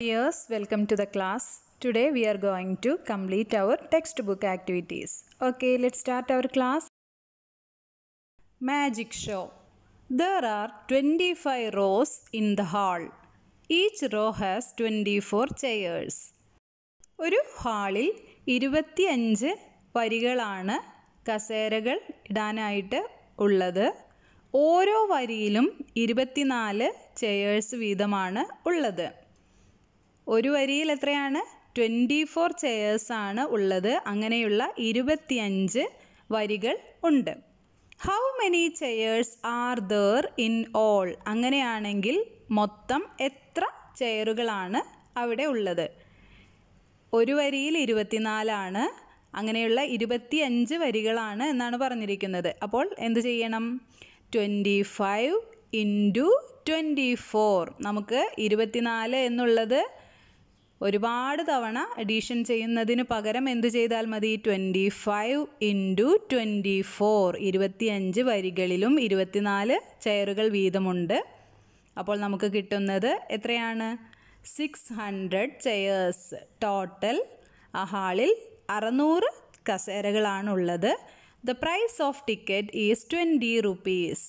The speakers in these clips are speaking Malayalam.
Dears, welcome to the class. Today we are going to complete our textbook activities. Okay, let's start our class. Magic show. There are 25 rows in the hall. Each row has 24 chairs. ഒരു ഹാളിൽ ഇരുപത്തിയഞ്ച് വരികളാണ് കസേരകൾ ഇടാനായിട്ട് ഉള്ളത് ഓരോ വരിയിലും ഇരുപത്തിനാല് ചെയേഴ്സ് വീതമാണ് ഉള്ളത് ഒരു വരിയിൽ എത്രയാണ്? ട്വന്റി ഫോർ ചെയേഴ്സാണ് ഉള്ളത്. അങ്ങനെയുള്ള ഇരുപത്തിയഞ്ച് വരികൾ ഉണ്ട്. How many chairs are there in all അങ്ങനെയാണെങ്കിൽ മൊത്തം എത്ര ചെയറുകളാണ് അവിടെ ഉള്ളത്? ഒരു വരിയിൽ ഇരുപത്തിനാലാണ്. അങ്ങനെയുള്ള ഇരുപത്തിയഞ്ച് വരികളാണ് എന്നാണ് പറഞ്ഞിരിക്കുന്നത്. അപ്പോൾ എന്ത് ചെയ്യണം? Twenty five into twenty four നമുക്ക് ഇരുപത്തിനാല് എന്നുള്ളത് ഒരുപാട് തവണ അഡീഷൻ ചെയ്യുന്നതിന് പകരം എന്ത് ചെയ്താൽ മതി? Twenty five into twenty four ഇരുപത്തിയഞ്ച് വരികളിലും ഇരുപത്തിനാല് ചെയറുകൾ വീതമുണ്ട്. അപ്പോൾ നമുക്ക് കിട്ടുന്നത് എത്രയാണ്? സിക്സ് ഹൺഡ്രഡ് ചെയേഴ്സ് ടോട്ടൽ ആ ഹാളിൽ അറുന്നൂറ് കസേരകളാണുള്ളത്. The price of ticket is twenty rupees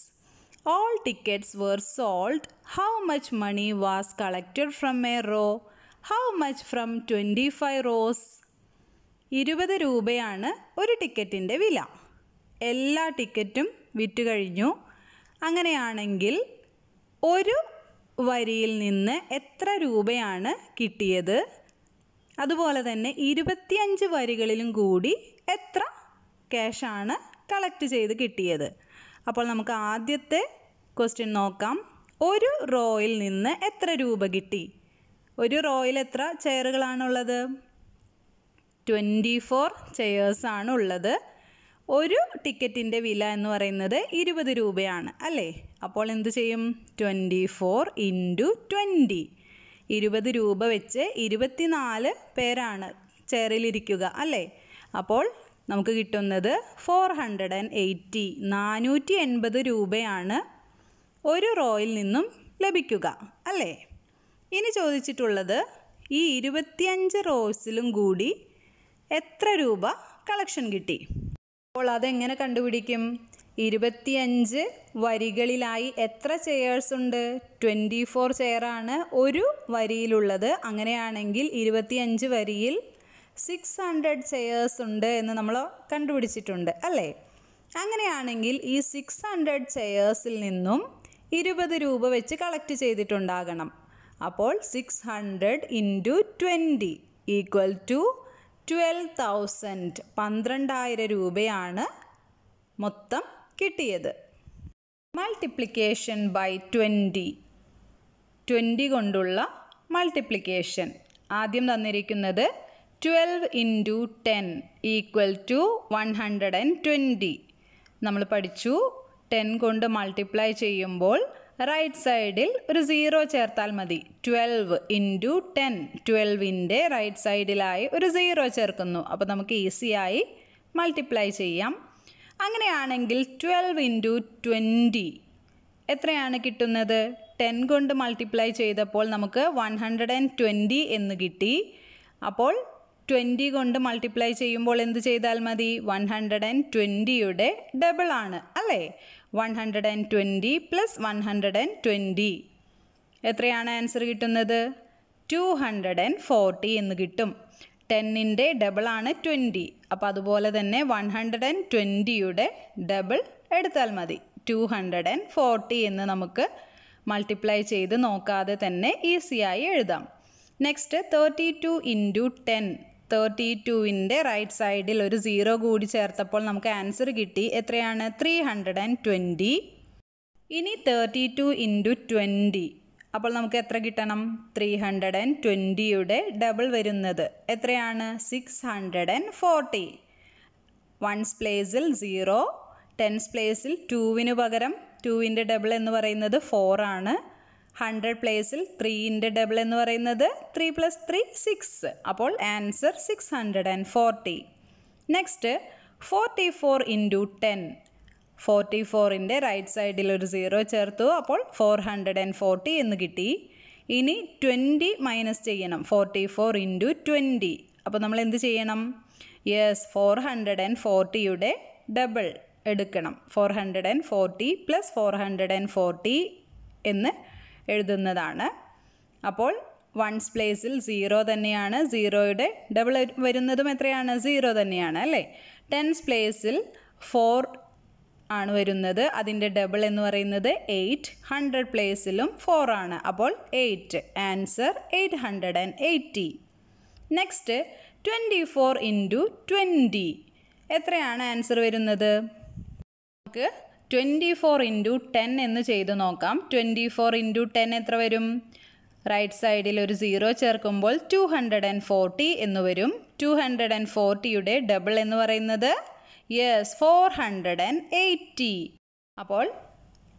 all tickets were sold how much money was collected from a a row how much from 25 rows? ഇരുപത് രൂപയാണ് ഒരു ടിക്കറ്റിന്റെ വില. എല്ലാ ടിക്കറ്റും വിറ്റ് കഴിഞ്ഞു. അങ്ങനെയാണെങ്കിൽ ഒരു വരിയിൽ നിന്ന് എത്ര രൂപയാണ് കിട്ടിയത്? അതുപോലെ തന്നെ ഇരുപത്തിയഞ്ച് വരികളിലും കൂടി എത്ര ക്യാഷാണ് കളക്ട് ചെയ്ത് കിട്ടിയത്? അപ്പോൾ നമുക്ക് ആദ്യത്തെ ക്വസ്റ്റ്യൻ നോക്കാം. ഒരു റോയിൽ നിന്ന് എത്ര രൂപ കിട്ടി? ഒരു റോയിൽ എത്ര ചെയറുകളാണുള്ളത്? ട്വന്റി ഫോർ ചെയേഴ്സാണ് ഉള്ളത് ഒരു ടിക്കറ്റിന്റെ വില എന്ന് പറയുന്നത് ഇരുപത് രൂപയാണ് അല്ലേ? അപ്പോൾ എന്ത് ചെയ്യും? ട്വന്റി ഫോർ ഇന്റു ട്വന്റി ഇരുപത് രൂപ വെച്ച് ഇരുപത്തിനാല് പേരാണ് ചെയറിലിരിക്കുക അല്ലേ? അപ്പോൾ നമുക്ക് കിട്ടുന്നത് ഫോർ ഹൺഡ്രഡ് ആൻഡ് എയ്റ്റി നാനൂറ്റി എൺപത് രൂപയാണ് ഒരു റോയിൽ നിന്നും ലഭിക്കുക അല്ലേ? ഇനി ചോദിച്ചിട്ടുള്ളത് ഈ ഇരുപത്തിയഞ്ച് റോസിലും കൂടി എത്ര രൂപ കളക്ഷൻ കിട്ടി? അപ്പോൾ അതെങ്ങനെ കണ്ടുപിടിക്കും? ഇരുപത്തിയഞ്ച് വരികളിലായി എത്ര ചെയേഴ്സ് ഉണ്ട്? ട്വന്റി ഫോർ ചെയറാണ് ഒരു വരിയിലുള്ളത്. അങ്ങനെയാണെങ്കിൽ ഇരുപത്തിയഞ്ച് വരിയിൽ സിക്സ് ഹൺഡ്രഡ് ചെയേഴ്സ് ഉണ്ട് എന്ന് നമ്മൾ കണ്ടുപിടിച്ചിട്ടുണ്ട് അല്ലേ? അങ്ങനെയാണെങ്കിൽ ഈ സിക്സ് ഹൺഡ്രഡ് ചെയേഴ്സിൽ നിന്നും ഇരുപത് രൂപ വെച്ച് കളക്ട് ചെയ്തിട്ടുണ്ടാകണം. അപ്പോൾ six hundred into twenty equal to twelve thousand പന്ത്രണ്ടായിരം രൂപയാണ് മൊത്തം കിട്ടിയത്. മൾട്ടിപ്ലിക്കേഷൻ ബൈ ട്വന്റി ട്വന്റി കൊണ്ടുള്ള മൾട്ടിപ്ലിക്കേഷൻ ആദ്യം തന്നിരിക്കുന്നത് twelve into ten equal to one hundred and twenty നമ്മൾ പഠിച്ചു. ടെൻ കൊണ്ട് മൾട്ടിപ്ലൈ ചെയ്യുമ്പോൾ റൈറ്റ് സൈഡിൽ ഒരു സീറോ ചേർത്താൽ മതി. ട്വൽവ് ഇന്റു ടെൻ ട്വൽവിന്റെ റൈറ്റ് സൈഡിലായി ഒരു സീറോ ചേർക്കുന്നു. അപ്പോൾ നമുക്ക് ഈസിയായി മൾട്ടിപ്ലൈ ചെയ്യാം. അങ്ങനെയാണെങ്കിൽ ട്വൽവ് ഇന്റു ട്വന്റി എത്രയാണ് കിട്ടുന്നത്? ടെൻ കൊണ്ട് മൾട്ടിപ്ലൈ ചെയ്തപ്പോൾ നമുക്ക് വൺ ഹൺഡ്രഡ് ആൻഡ് ട്വന്റി എന്ന് കിട്ടി. അപ്പോൾ ട്വന്റി കൊണ്ട് മൾട്ടിപ്ലൈ ചെയ്യുമ്പോൾ എന്ത് ചെയ്താൽ മതി? വൺ ഹൺഡ്രഡ് ആൻഡ് ട്വന്റിയുടെ ഡബിൾ ആണ് അല്ലേ? One hundred and twenty plus one hundred and twenty എത്രയാണ് ആൻസർ കിട്ടുന്നത്? ടു ഹൺഡ്രഡ് ആൻഡ് ഫോർട്ടി എന്ന് കിട്ടും. ടെന്നിന്റെ ഡബിളാണ് ട്വന്റി അപ്പോൾ അതുപോലെ തന്നെ വൺ ഹൺഡ്രഡ് ആൻഡ് ട്വന്റിയുടെ ഡബിൾ എടുത്താൽ മതി. ടു ഹൺഡ്രഡ് ആൻഡ് ഫോർട്ടി എന്ന് നമുക്ക് മൾട്ടിപ്ലൈ ചെയ്ത് നോക്കാതെ തന്നെ ഈസിയായി എഴുതാം. Next thirty two into ten thirty ടുവിന്റെ റൈറ്റ് സൈഡിൽ ഒരു സീറോ കൂടി ചേർത്തപ്പോൾ നമുക്ക് ആൻസർ കിട്ടി. എത്രയാണ്? ത്രീ ഹൺഡ്രഡ് ആൻഡ് ട്വന്റി ഇനി തേർട്ടി ടു ഇന്റു ട്വന്റി അപ്പോൾ നമുക്ക് എത്ര കിട്ടണം? ത്രീ ഹൺഡ്രഡ് ആൻഡ് ട്വന്റിയുടെ ഡബിൾ വരുന്നത് എത്രയാണ്? Six hundred and forty ones പ്ലേസിൽ സീറോ ടെൻസ് പ്ലേസിൽ ടൂവിന് പകരം ടൂവിന്റെ ഡബിൾ എന്ന് പറയുന്നത് ഫോറാണ് ഹൺഡ്രഡ് പ്ലേസിൽ ത്രീന്റെ ഡബിൾ എന്ന് പറയുന്നത് ത്രീ പ്ലസ് ത്രീ സിക്സ് അപ്പോൾ answer six hundred and forty next forty four into ten forty ഫോറിന്റെ റൈറ്റ് സൈഡിൽ ഒരു സീറോ ചേർത്തു. അപ്പോൾ ഫോർ ഹൺഡ്രഡ് ആൻഡ് ഫോർട്ടി എന്ന് കിട്ടി. ഇനി ട്വന്റി മൈനസ് ചെയ്യണം. ഫോർട്ടി ഫോർ ഇന്റു ട്വന്റി അപ്പോൾ നമ്മൾ എന്ത് ചെയ്യണം? യെസ് ഫോർ ഹൺഡ്രഡ് ആൻഡ് ഫോർട്ടിയുടെ ഡബിൾ എടുക്കണം. Four hundred and forty plus four hundred and forty എന്ന് എഴുതുന്നതാണ്. അപ്പോൾ വൺസ് പ്ലേസിൽ സീറോ തന്നെയാണ്. സീറോയുടെ ഡബിൾ വരുന്നതും എത്രയാണ്? സീറോ തന്നെയാണ് അല്ലേ? ടെൻസ് പ്ലേസിൽ ഫോർ ആണ് വരുന്നത്. അതിന്റെ ഡബിൾ എന്ന് പറയുന്നത് എയ്റ്റ് ഹൺഡ്രഡ് പ്ലേസിലും ഫോർ ആണ്. അപ്പോൾ eight answer eight hundred and eighty next twenty four into twenty എത്രയാണ് ആൻസർ വരുന്നത്? നമുക്ക് ട്വന്റി ഫോർ ഇന്റു ടെൻ എന്ന് ചെയ്ത് നോക്കാം. ട്വന്റി ഫോർ ഇന്റു ടെൻ എത്ര വരും? റൈറ്റ് സൈഡിൽ ഒരു സീറോ ചേർക്കുമ്പോൾ ടു ഹൺഡ്രഡ് ആൻഡ് ഫോർട്ടി എന്ന് വരും. ടു ഹൺഡ്രഡ് ആൻഡ് ഫോർട്ടിയുടെ ഡബിൾ എന്ന് പറയുന്നത് yes four hundred and eighty അപ്പോൾ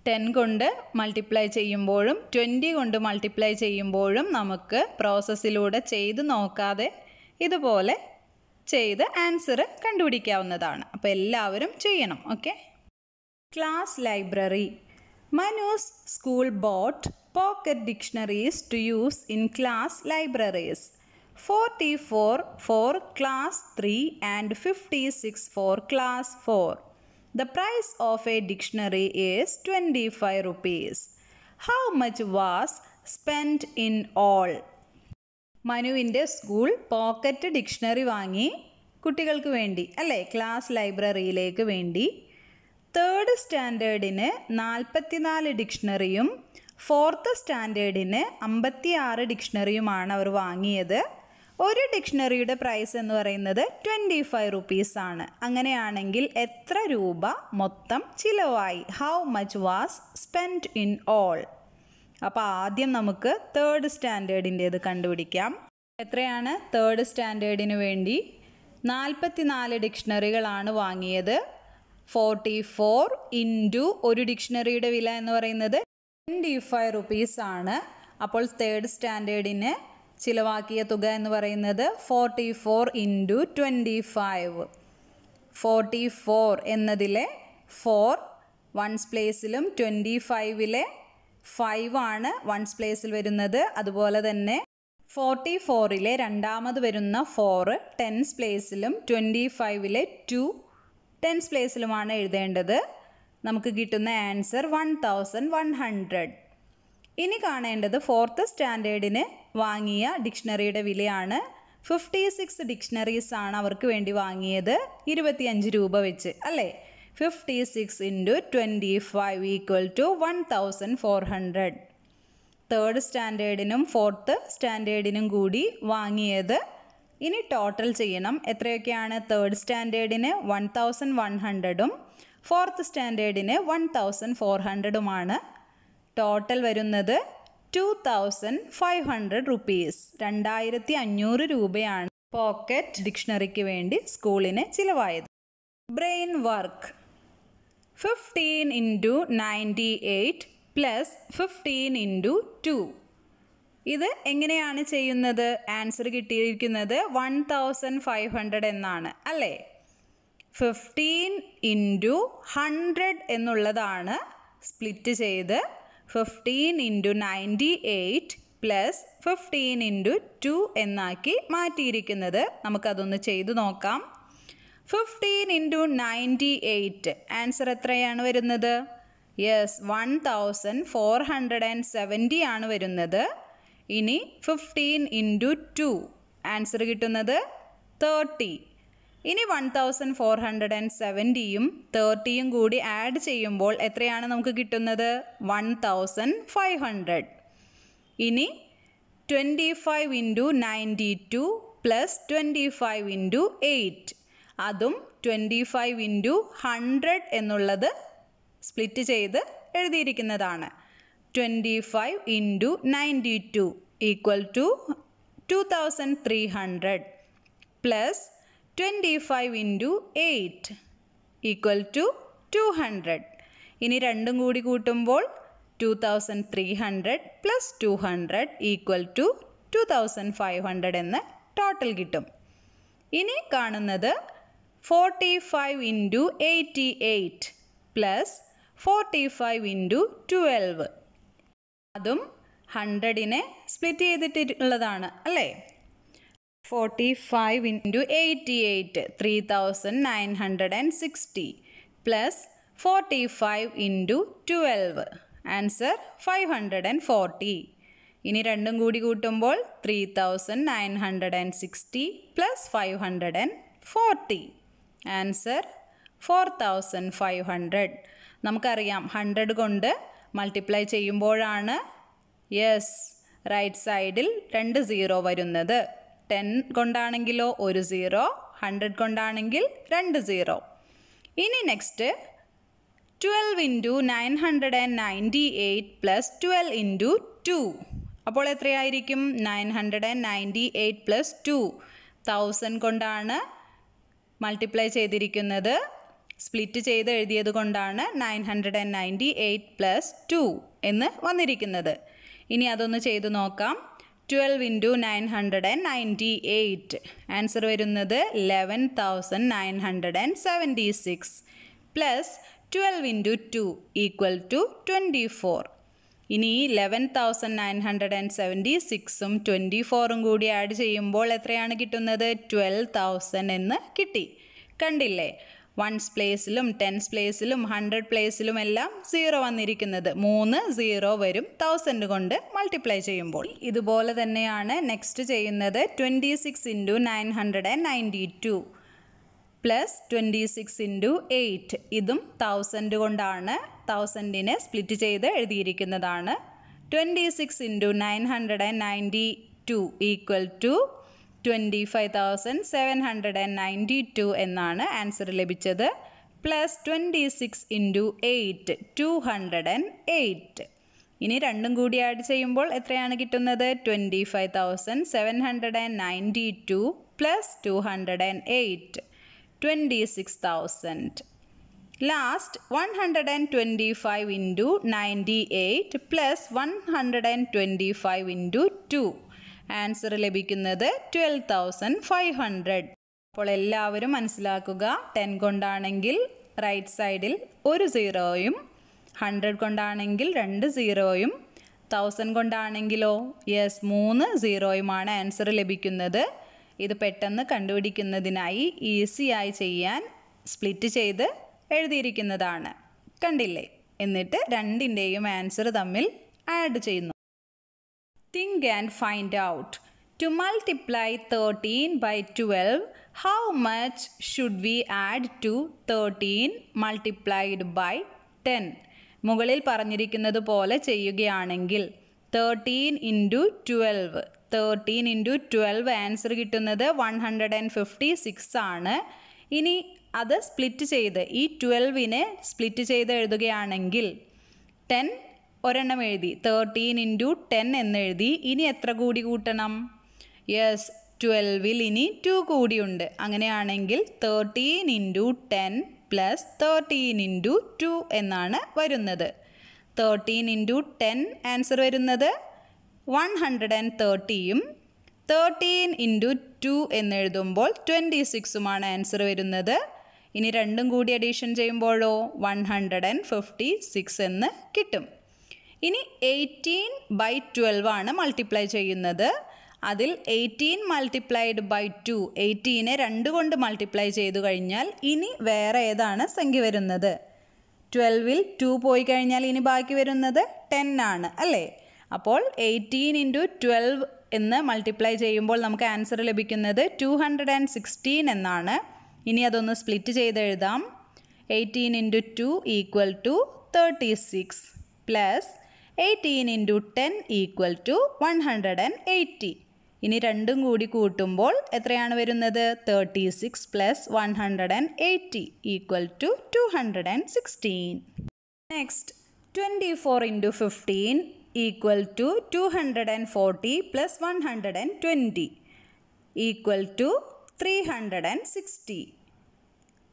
ടെൻ കൊണ്ട് മൾട്ടിപ്ലൈ ചെയ്യുമ്പോഴും ട്വന്റി കൊണ്ട് മൾട്ടിപ്ലൈ ചെയ്യുമ്പോഴും നമുക്ക് പ്രോസസ്സിലൂടെ ചെയ്ത് നോക്കാതെ ഇതുപോലെ ചെയ്ത് ആൻസർ കണ്ടുപിടിക്കാവുന്നതാണ്. അപ്പോൾ എല്ലാവരും ചെയ്യണം okay class library bought pocket dictionaries to use in class libraries forty four for class three and fifty six for class four The price of a dictionary is 25 rupees. How much was spent in all? മനുവിന്റെ സ്കൂൾ പോക്കറ്റ് ഡിക്ഷണറി വാങ്ങി കുട്ടികൾക്ക് വേണ്ടി അല്ലേ ക്ലാസ് ലൈബ്രറിയിലേക്ക് വേണ്ടി തേർഡ് സ്റ്റാൻഡേർഡിന് നാൽപ്പത്തിനാല് ഡിക്ഷണറിയും ഫോർത്ത് സ്റ്റാൻഡേർഡിന് അമ്പത്തി ആറ് ഡിക്ഷണറിയുമാണ് അവർ വാങ്ങിയത്. ഒരു ഡിക്ഷണറിയുടെ പ്രൈസ് എന്ന് പറയുന്നത് ട്വന്റി ഫൈവ് റുപ്പീസ് ആണ്. അങ്ങനെയാണെങ്കിൽ എത്ര രൂപ മൊത്തം ചിലവായി? How much was spend in all അപ്പോൾ ആദ്യം നമുക്ക് തേർഡ് സ്റ്റാൻഡേർഡിന്റേത് കണ്ടുപിടിക്കാം. എത്രയാണ്? തേർഡ് സ്റ്റാൻഡേർഡിന് വേണ്ടി നാൽപ്പത്തി നാല് ഡിക്ഷണറികളാണ് വാങ്ങിയത്. ഫോർട്ടി ഫോർ ഇന്റു ഒരു ഡിക്ഷണറിയുടെ വില എന്ന് പറയുന്നത് ട്വന്റി ഫൈവ് റുപ്പീസ് ആണ്. അപ്പോൾ തേർഡ് സ്റ്റാൻഡേർഡിന് ചിലവാക്കിയ തുക എന്ന് പറയുന്നത് forty four into twenty five. Forty four എന്നതിലെ ഫോർ വൺസ് പ്ലേസിലും ട്വന്റി ഫൈവിലെ ഫൈവ് ആണ് വൺസ് പ്ലേസിൽ വരുന്നത്. അതുപോലെ തന്നെ ഫോർട്ടി ഫോറിലെ രണ്ടാമത് വരുന്ന ഫോറ് ടെൻസ് പ്ലേസിലും ട്വന്റി ഫൈവിലെ ടു ടെൻസ് പ്ലേസിലുമാണ് എഴുതേണ്ടത്. നമുക്ക് കിട്ടുന്ന answer one thousand one hundred ഇനി കാണേണ്ടത് ഫോർത്ത് സ്റ്റാൻഡേർഡിന് വാങ്ങിയ ഡിക്ഷണറിയുടെ വിലയാണ്. ഫിഫ്റ്റി സിക്സ് ഡിക്ഷണറീസ് ആണ് അവർക്ക് വേണ്ടി വാങ്ങിയത്. ഇരുപത്തിയഞ്ച് രൂപ വെച്ച് അല്ലേ? Fifty six into twenty five equal to one thousand four hundred third സ്റ്റാൻഡേർഡിനും fourth സ്റ്റാൻഡേർഡിനും കൂടി വാങ്ങിയത് ഇനി ടോട്ടൽ ചെയ്യണം. എത്രയൊക്കെയാണ്? തേർഡ് സ്റ്റാൻഡേർഡിന് വൺ തൗസൻഡ് വൺ ഹൺഡ്രഡും ഫോർത്ത് സ്റ്റാൻഡേർഡിന് വൺ തൗസൻഡ് ഫോർ ഹൺഡ്രഡുമാണ് ടോട്ടൽ വരുന്നത് two thousand five hundred rupees രണ്ടായിരത്തി അഞ്ഞൂറ് രൂപയാണ് പോക്കറ്റ് ഡിക്ഷണറിക്ക് വേണ്ടി സ്കൂളിന് ചിലവായത്. Brain work fifteen into ninety eight plus fifteen into two ഇത് എങ്ങനെയാണ് ചെയ്യുന്നത്? ആൻസർ കിട്ടിയിരിക്കുന്നത് വൺ തൗസൻഡ് ഫൈവ് ഹൺഡ്രഡ് എന്നാണ്. അല്ലേ? ഫിഫ്റ്റീൻ ഇന്റു ഹൺഡ്രഡ് എന്നുള്ളതാണ് സ്പ്ലിറ്റ് ചെയ്ത് fifteen into ninety eight plus fifteen into two എന്നാക്കി മാറ്റിയിരിക്കുന്നത്. നമുക്കതൊന്ന് ചെയ്തു നോക്കാം. Fifteen into ninety eight answer എത്രയാണ് വരുന്നത്? Yes one thousand four hundred and seventy ആണ് വരുന്നത്. ഇനി ഫിഫ്റ്റീൻ ഇന്റു ടു ആൻസർ കിട്ടുന്നത് തേർട്ടി ഇനി one thousand four hundred and സെവന്റിയും തേർട്ടിയും കൂടി ആഡ് ചെയ്യുമ്പോൾ എത്രയാണ് നമുക്ക് കിട്ടുന്നത്? വൺ തൗസൻഡ് ഫൈവ് ഹൺഡ്രഡ് ഇനി twenty five into ninety two plus twenty five into eight അതും ട്വന്റി ഫൈവ് ഇന്റു ഹൺഡ്രഡ് എന്നുള്ളത് സ്പ്ലിറ്റ് ചെയ്ത് എഴുതിയിരിക്കുന്നതാണ്. Twenty five into ninety two equal to two thousand three hundred plus twenty five into eight equal to two hundred ഇനി രണ്ടും കൂടി കൂട്ടുമ്പോൾ two thousand three hundred plus two hundred equal to two thousand five hundred എന്ന് ടോട്ടൽ കിട്ടും. ഇനി കാണുന്നത് forty five into eighty eight plus forty five into twelve അതും ഹൺഡ്രഡിനെ സ്പ്ലിറ്റ് ചെയ്തിട്ടുള്ളതാണ് അല്ലേ? Forty five into eighty eight three thousand nine hundred and sixty plus forty five into twelve answer five hundred and forty ഇനി രണ്ടും കൂടി കൂട്ടുമ്പോൾ three thousand nine hundred and sixty plus five hundred and forty answer four thousand five hundred നമുക്കറിയാം ഹൺഡ്രഡ് കൊണ്ട് മൾട്ടിപ്ലൈ ചെയ്യുമ്പോഴാണ് യെസ് റൈറ്റ് സൈഡിൽ രണ്ട് സീറോ വരുന്നത്. ടെൻ കൊണ്ടാണെങ്കിലോ ഒരു സീറോ ഹൺഡ്രഡ് കൊണ്ടാണെങ്കിൽ രണ്ട് സീറോ ഇനി next twelve into nine hundred and ninety eight plus twelve into two അപ്പോൾ എത്രയായിരിക്കും? Nine hundred and ninety eight plus two thousand കൊണ്ടാണ് മൾട്ടിപ്ലൈ ചെയ്തിരിക്കുന്നത്. സ്പ്ലിറ്റ് ചെയ്ത് എഴുതിയത് കൊണ്ടാണ് nine hundred and ninety eight plus two എന്ന് വന്നിരിക്കുന്നത്. ഇനി അതൊന്ന് ചെയ്തു നോക്കാം. Twelve into nine hundred and ninety eight. Answer വരുന്നത് eleven thousand nine hundred and seventy six plus twelve into two equal to twenty four. ഇനി eleven thousand nine hundred and seventy സിക്സും ട്വന്റി ഫോറും കൂടി ആഡ് ചെയ്യുമ്പോൾ എത്രയാണ് കിട്ടുന്നത്? ട്വൽവ് തൗസൻഡ് എന്ന് കിട്ടി. കണ്ടില്ലേ? വൺസ് പ്ലേസിലും ടെൻസ് പ്ലേസിലും ഹൺഡ്രഡ് പ്ലേസിലും എല്ലാം സീറോ വന്നിരിക്കുന്നത്. മൂന്ന് സീറോ വരും. തൗസൻഡ് കൊണ്ട് മൾട്ടിപ്ലൈ ചെയ്യുമ്പോൾ. ഇതുപോലെ തന്നെയാണ് നെക്സ്റ്റ് ചെയ്യുന്നത് twenty six into nine hundred and ninety two plus twenty six into eight ഇതും തൗസൻഡ് കൊണ്ടാണ് തൗസൻഡിനെ സ്പ്ലിറ്റ് ചെയ്ത് എഴുതിയിരിക്കുന്നതാണ്. Twenty six into nine hundred and ninety two equal to twenty five thousand seven hundred and ninety two എന്നാണ് ആൻസർ ലഭിച്ചത്. Plus twenty six into eight two hundred and eight ഇനി രണ്ടും കൂടി ആഡ് ചെയ്യുമ്പോൾ എത്രയാണ് കിട്ടുന്നത്? Twenty five thousand seven hundred and ninety two plus two hundred and eight twenty six thousand last one hundred and twenty five into ninety eight plus one hundred and twenty five into two answer ലഭിക്കുന്നത് ട്വൽവ് തൗസൻഡ് ഫൈവ് ഹൺഡ്രഡ് അപ്പോൾ എല്ലാവരും മനസ്സിലാക്കുക ടെൻ കൊണ്ടാണെങ്കിൽ റൈറ്റ് സൈഡിൽ ഒരു സീറോയും ഹൺഡ്രഡ് കൊണ്ടാണെങ്കിൽ രണ്ട് സീറോയും തൗസൻഡ് കൊണ്ടാണെങ്കിലോ? യെസ് മൂന്ന് സീറോയുമാണ് ആൻസർ ലഭിക്കുന്നത്. ഇത് പെട്ടെന്ന് കണ്ടുപിടിക്കുന്നതിനായി ഈസിയായി ചെയ്യാൻ സ്പ്ലിറ്റ് ചെയ്ത് എഴുതിയിരിക്കുന്നതാണ്. കണ്ടില്ലേ? എന്നിട്ട് രണ്ടിന്റെയും ആൻസർ തമ്മിൽ ആഡ് ചെയ്യുന്നു. Think and find out to multiply thirteen by twelve how much should we add to thirteen multiplied by ten മുകളിൽ പറഞ്ഞിരിക്കുന്നത് പോലെ ചെയ്യുകയാണെങ്കിൽ thirteen into twelve thirteen into twelve answer കിട്ടുന്നത് one hundred and fifty six ആണ്. ഇനി അത് സ്പ്ലിറ്റ് ചെയ്ത് ഈ ട്വൽവിനെ സ്പ്ലിറ്റ് ചെയ്ത് എഴുതുകയാണെങ്കിൽ ടെൻ ഒരെണ്ണം എഴുതി. തേർട്ടീൻ ഇന്റു ടെൻ എന്നെഴുതി. ഇനി എത്ര കൂടി കൂട്ടണം? യെസ് ട്വൽവിൽ ഇനി ടു കൂടിയുണ്ട്. അങ്ങനെയാണെങ്കിൽ thirteen into ten plus thirteen into two എന്നാണ് വരുന്നത്. തേർട്ടീൻ ഇന്റു ടെൻ ആൻസർ വരുന്നത് വൺ ഹൺഡ്രഡ് ആൻഡ് തേർട്ടിയും തേർട്ടീൻ ഇന്റു ടു എന്നെഴുതുമ്പോൾ ട്വന്റി സിക്സുമാണ് ആൻസർ വരുന്നത്. ഇനി രണ്ടും കൂടി അഡീഷൻ ചെയ്യുമ്പോഴോ? One hundred and fifty six എന്ന് കിട്ടും. ഇനി എയ്റ്റീൻ ബൈ ട്വൽവ് ആണ് മൾട്ടിപ്ലൈ ചെയ്യുന്നത്. അതിൽ എയ്റ്റീൻ മൾട്ടിപ്ലൈഡ് ബൈ ടു എയ്റ്റീനെ രണ്ട് കൊണ്ട് മൾട്ടിപ്ലൈ ചെയ്തു കഴിഞ്ഞാൽ ഇനി വേറെ ഏതാണ് സംഖ്യ വരുന്നത്? ട്വൽവിൽ ടു പോയി കഴിഞ്ഞാൽ ഇനി ബാക്കി വരുന്നത് ടെൻ ആണ് അല്ലേ? അപ്പോൾ എയ്റ്റീൻ ഇന്റു ട്വൽവ് എന്ന് മൾട്ടിപ്ലൈ ചെയ്യുമ്പോൾ നമുക്ക് ആൻസർ ലഭിക്കുന്നത് ടു ഹൺഡ്രഡ് ആൻഡ് സിക്സ്റ്റീൻ എന്നാണ്. ഇനി അതൊന്ന് സ്പ്ലിറ്റ് ചെയ്ത് എഴുതാം. Eighteen into two equal to thirty six plus eighteen into ten equal to one hundred and eighty. ഇനി രണ്ടും കൂടി കൂട്ടുമ്പോൾ എത്രയാണ് വരുന്നത്? Thirty six plus one hundred and eighty equal to two hundred and sixteen. Next twenty four into fifteen equal to two hundred and forty plus one hundred and twenty equal to three hundred and sixty.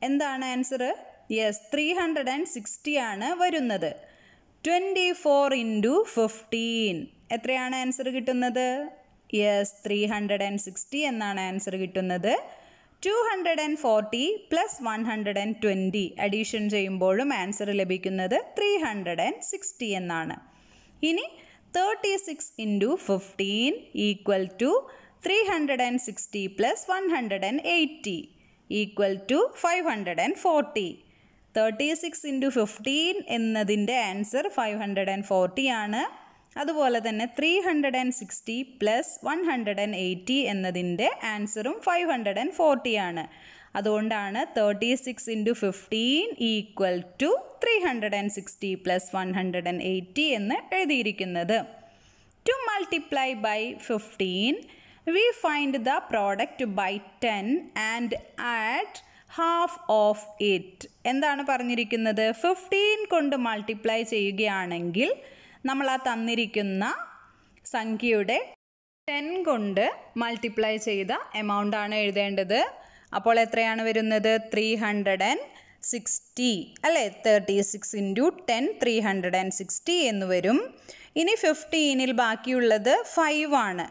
എന്താണ് answer yes three hundred and sixty ആണ് വരുന്നത്. ട്വന്റി ഫോർ ഇന്റു ഫിഫ്റ്റീൻ എത്രയാണ് ആൻസർ കിട്ടുന്നത്? Yes three hundred and sixty എന്നാണ് ആൻസർ കിട്ടുന്നത്. Two hundred and forty plus one hundred and twenty addition ചെയ്യുമ്പോഴും ആൻസർ ലഭിക്കുന്നത് ത്രീ ഹൺഡ്രഡ് ആൻഡ് സിക്സ്റ്റി എന്നാണ്. ഇനി thirty six into fifteen equal to three hundred and sixty plus one hundred and eighty equal to five hundred and forty thirty six into fifteen എന്നതിന്റെ answer five hundred and forty ആണ്. അതുപോലെ തന്നെ three hundred and sixty plus one hundred and eighty എന്നതിന്റെ ആൻസറും ഫൈവ് ഹൺഡ്രഡ് ആൻഡ് ഫോർട്ടി ആണ്. അതുകൊണ്ടാണ് thirty six into fifteen equal to three hundred and sixty plus one hundred and eighty എന്ന് എഴുതിയിരിക്കുന്നത്. To multiply by fifteen we find the product by ten and add half of it എന്താണ് പറഞ്ഞിരിക്കുന്നത്? ഫിഫ്റ്റീൻ കൊണ്ട് മൾട്ടിപ്ലൈ ചെയ്യുകയാണെങ്കിൽ നമ്മൾ ആ തന്നിരിക്കുന്ന സംഖ്യയുടെ ടെൻ കൊണ്ട് മൾട്ടിപ്ലൈ ചെയ്ത എമൗണ്ട് ആണ് എഴുതേണ്ടത്. അപ്പോൾ എത്രയാണ് വരുന്നത്? ത്രീ ഹൺഡ്രഡ് ആൻഡ് സിക്സ്റ്റി അല്ലേ? Thirty six into ten three hundred and sixty എന്ന് വരും. ഇനി ഫിഫ്റ്റീനിൽ ബാക്കിയുള്ളത് ഫൈവ് ആണ്.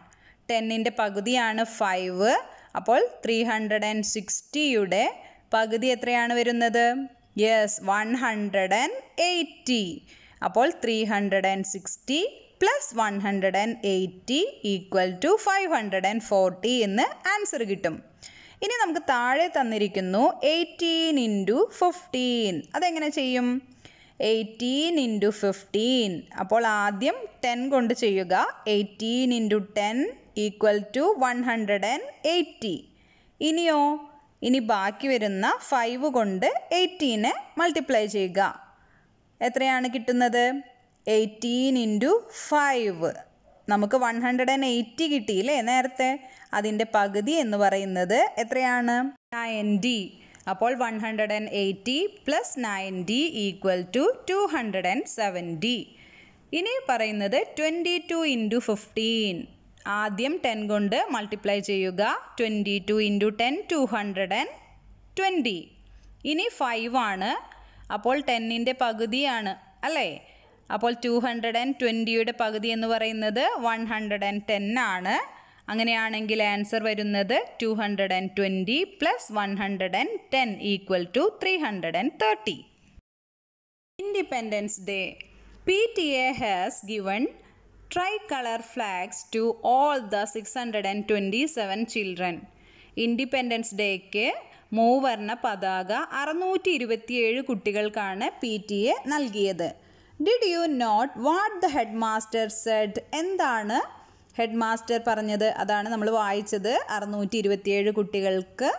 ടെന്നിന്റെ പകുതിയാണ് ഫൈവ് അപ്പോൾ ത്രീ ഹൺഡ്രഡ് ആൻഡ് സിക്സ്റ്റിയുടെ പകുതി എത്രയാണ് വരുന്നത്? Yes one hundred and eighty അപ്പോൾ three hundred and sixty plus one hundred and eighty equal to five hundred and forty എന്ന് ആൻസർ കിട്ടും. ഇനി നമുക്ക് താഴെ തന്നിരിക്കുന്നു എയ്റ്റീൻ ഇന്റു ഫിഫ്റ്റീൻ അതെങ്ങനെ ചെയ്യും? എയ്റ്റീൻ ഇന്റു ഫിഫ്റ്റീൻ അപ്പോൾ ആദ്യം ടെൻ കൊണ്ട് ചെയ്യുക. Eighteen into ten equal to one hundred and eighty ഇനിയോ ഇനി ബാക്കി വരുന്ന ഫൈവ് കൊണ്ട് എയ്റ്റീനെ മൾട്ടിപ്ലൈ ചെയ്യുക. എത്രയാണ് കിട്ടുന്നത്? എയ്റ്റീൻ ഇന്റു ഫൈവ് നമുക്ക് വൺ ഹൺഡ്രഡ് ആൻഡ് എയ്റ്റി കിട്ടിയില്ലേ നേരത്തെ? അതിന്റെ പകുതി എന്ന് പറയുന്നത് എത്രയാണ്? നയന്റി അപ്പോൾ one hundred and eighty plus ninety equal to two hundred and seventy ഇനി പറയുന്നത് ട്വന്റി ടു ഇന്റു ഫിഫ്റ്റീൻ ആദ്യം ടെൻ കൊണ്ട് മൾട്ടിപ്ലൈ ചെയ്യുക. Twenty two into ten two hundred and twenty ഇനി ഫൈവ് ആണ്. അപ്പോൾ ടെന്നിന്റെ പകുതിയാണ് അല്ലേ? അപ്പോൾ ടു ഹൺഡ്രഡ് ആൻഡ് ട്വന്റിയുടെ പകുതി എന്ന് പറയുന്നത് വൺ ഹൺഡ്രഡ് ആൻഡ് ടെൻ ആണ്. അങ്ങനെയാണെങ്കിൽ ആൻസർ വരുന്നത് two hundred and twenty plus one hundred and ten equal to three hundred and thirty. Independence day. P T A has given tricolor flags to all the 627 children. Independence ഡേക്ക് മൂവർണ പതാക അറുന്നൂറ്റി ഇരുപത്തിയേഴ് കുട്ടികൾക്കാണ് പി ടി എ നൽകിയത്. Did you note what the head master said എന്താണ് ഹെഡ് മാസ്റ്റർ പറഞ്ഞത്? അതാണ് നമ്മൾ വായിച്ചത്. അറുന്നൂറ്റി ഇരുപത്തിയേഴ് കുട്ടികൾക്ക്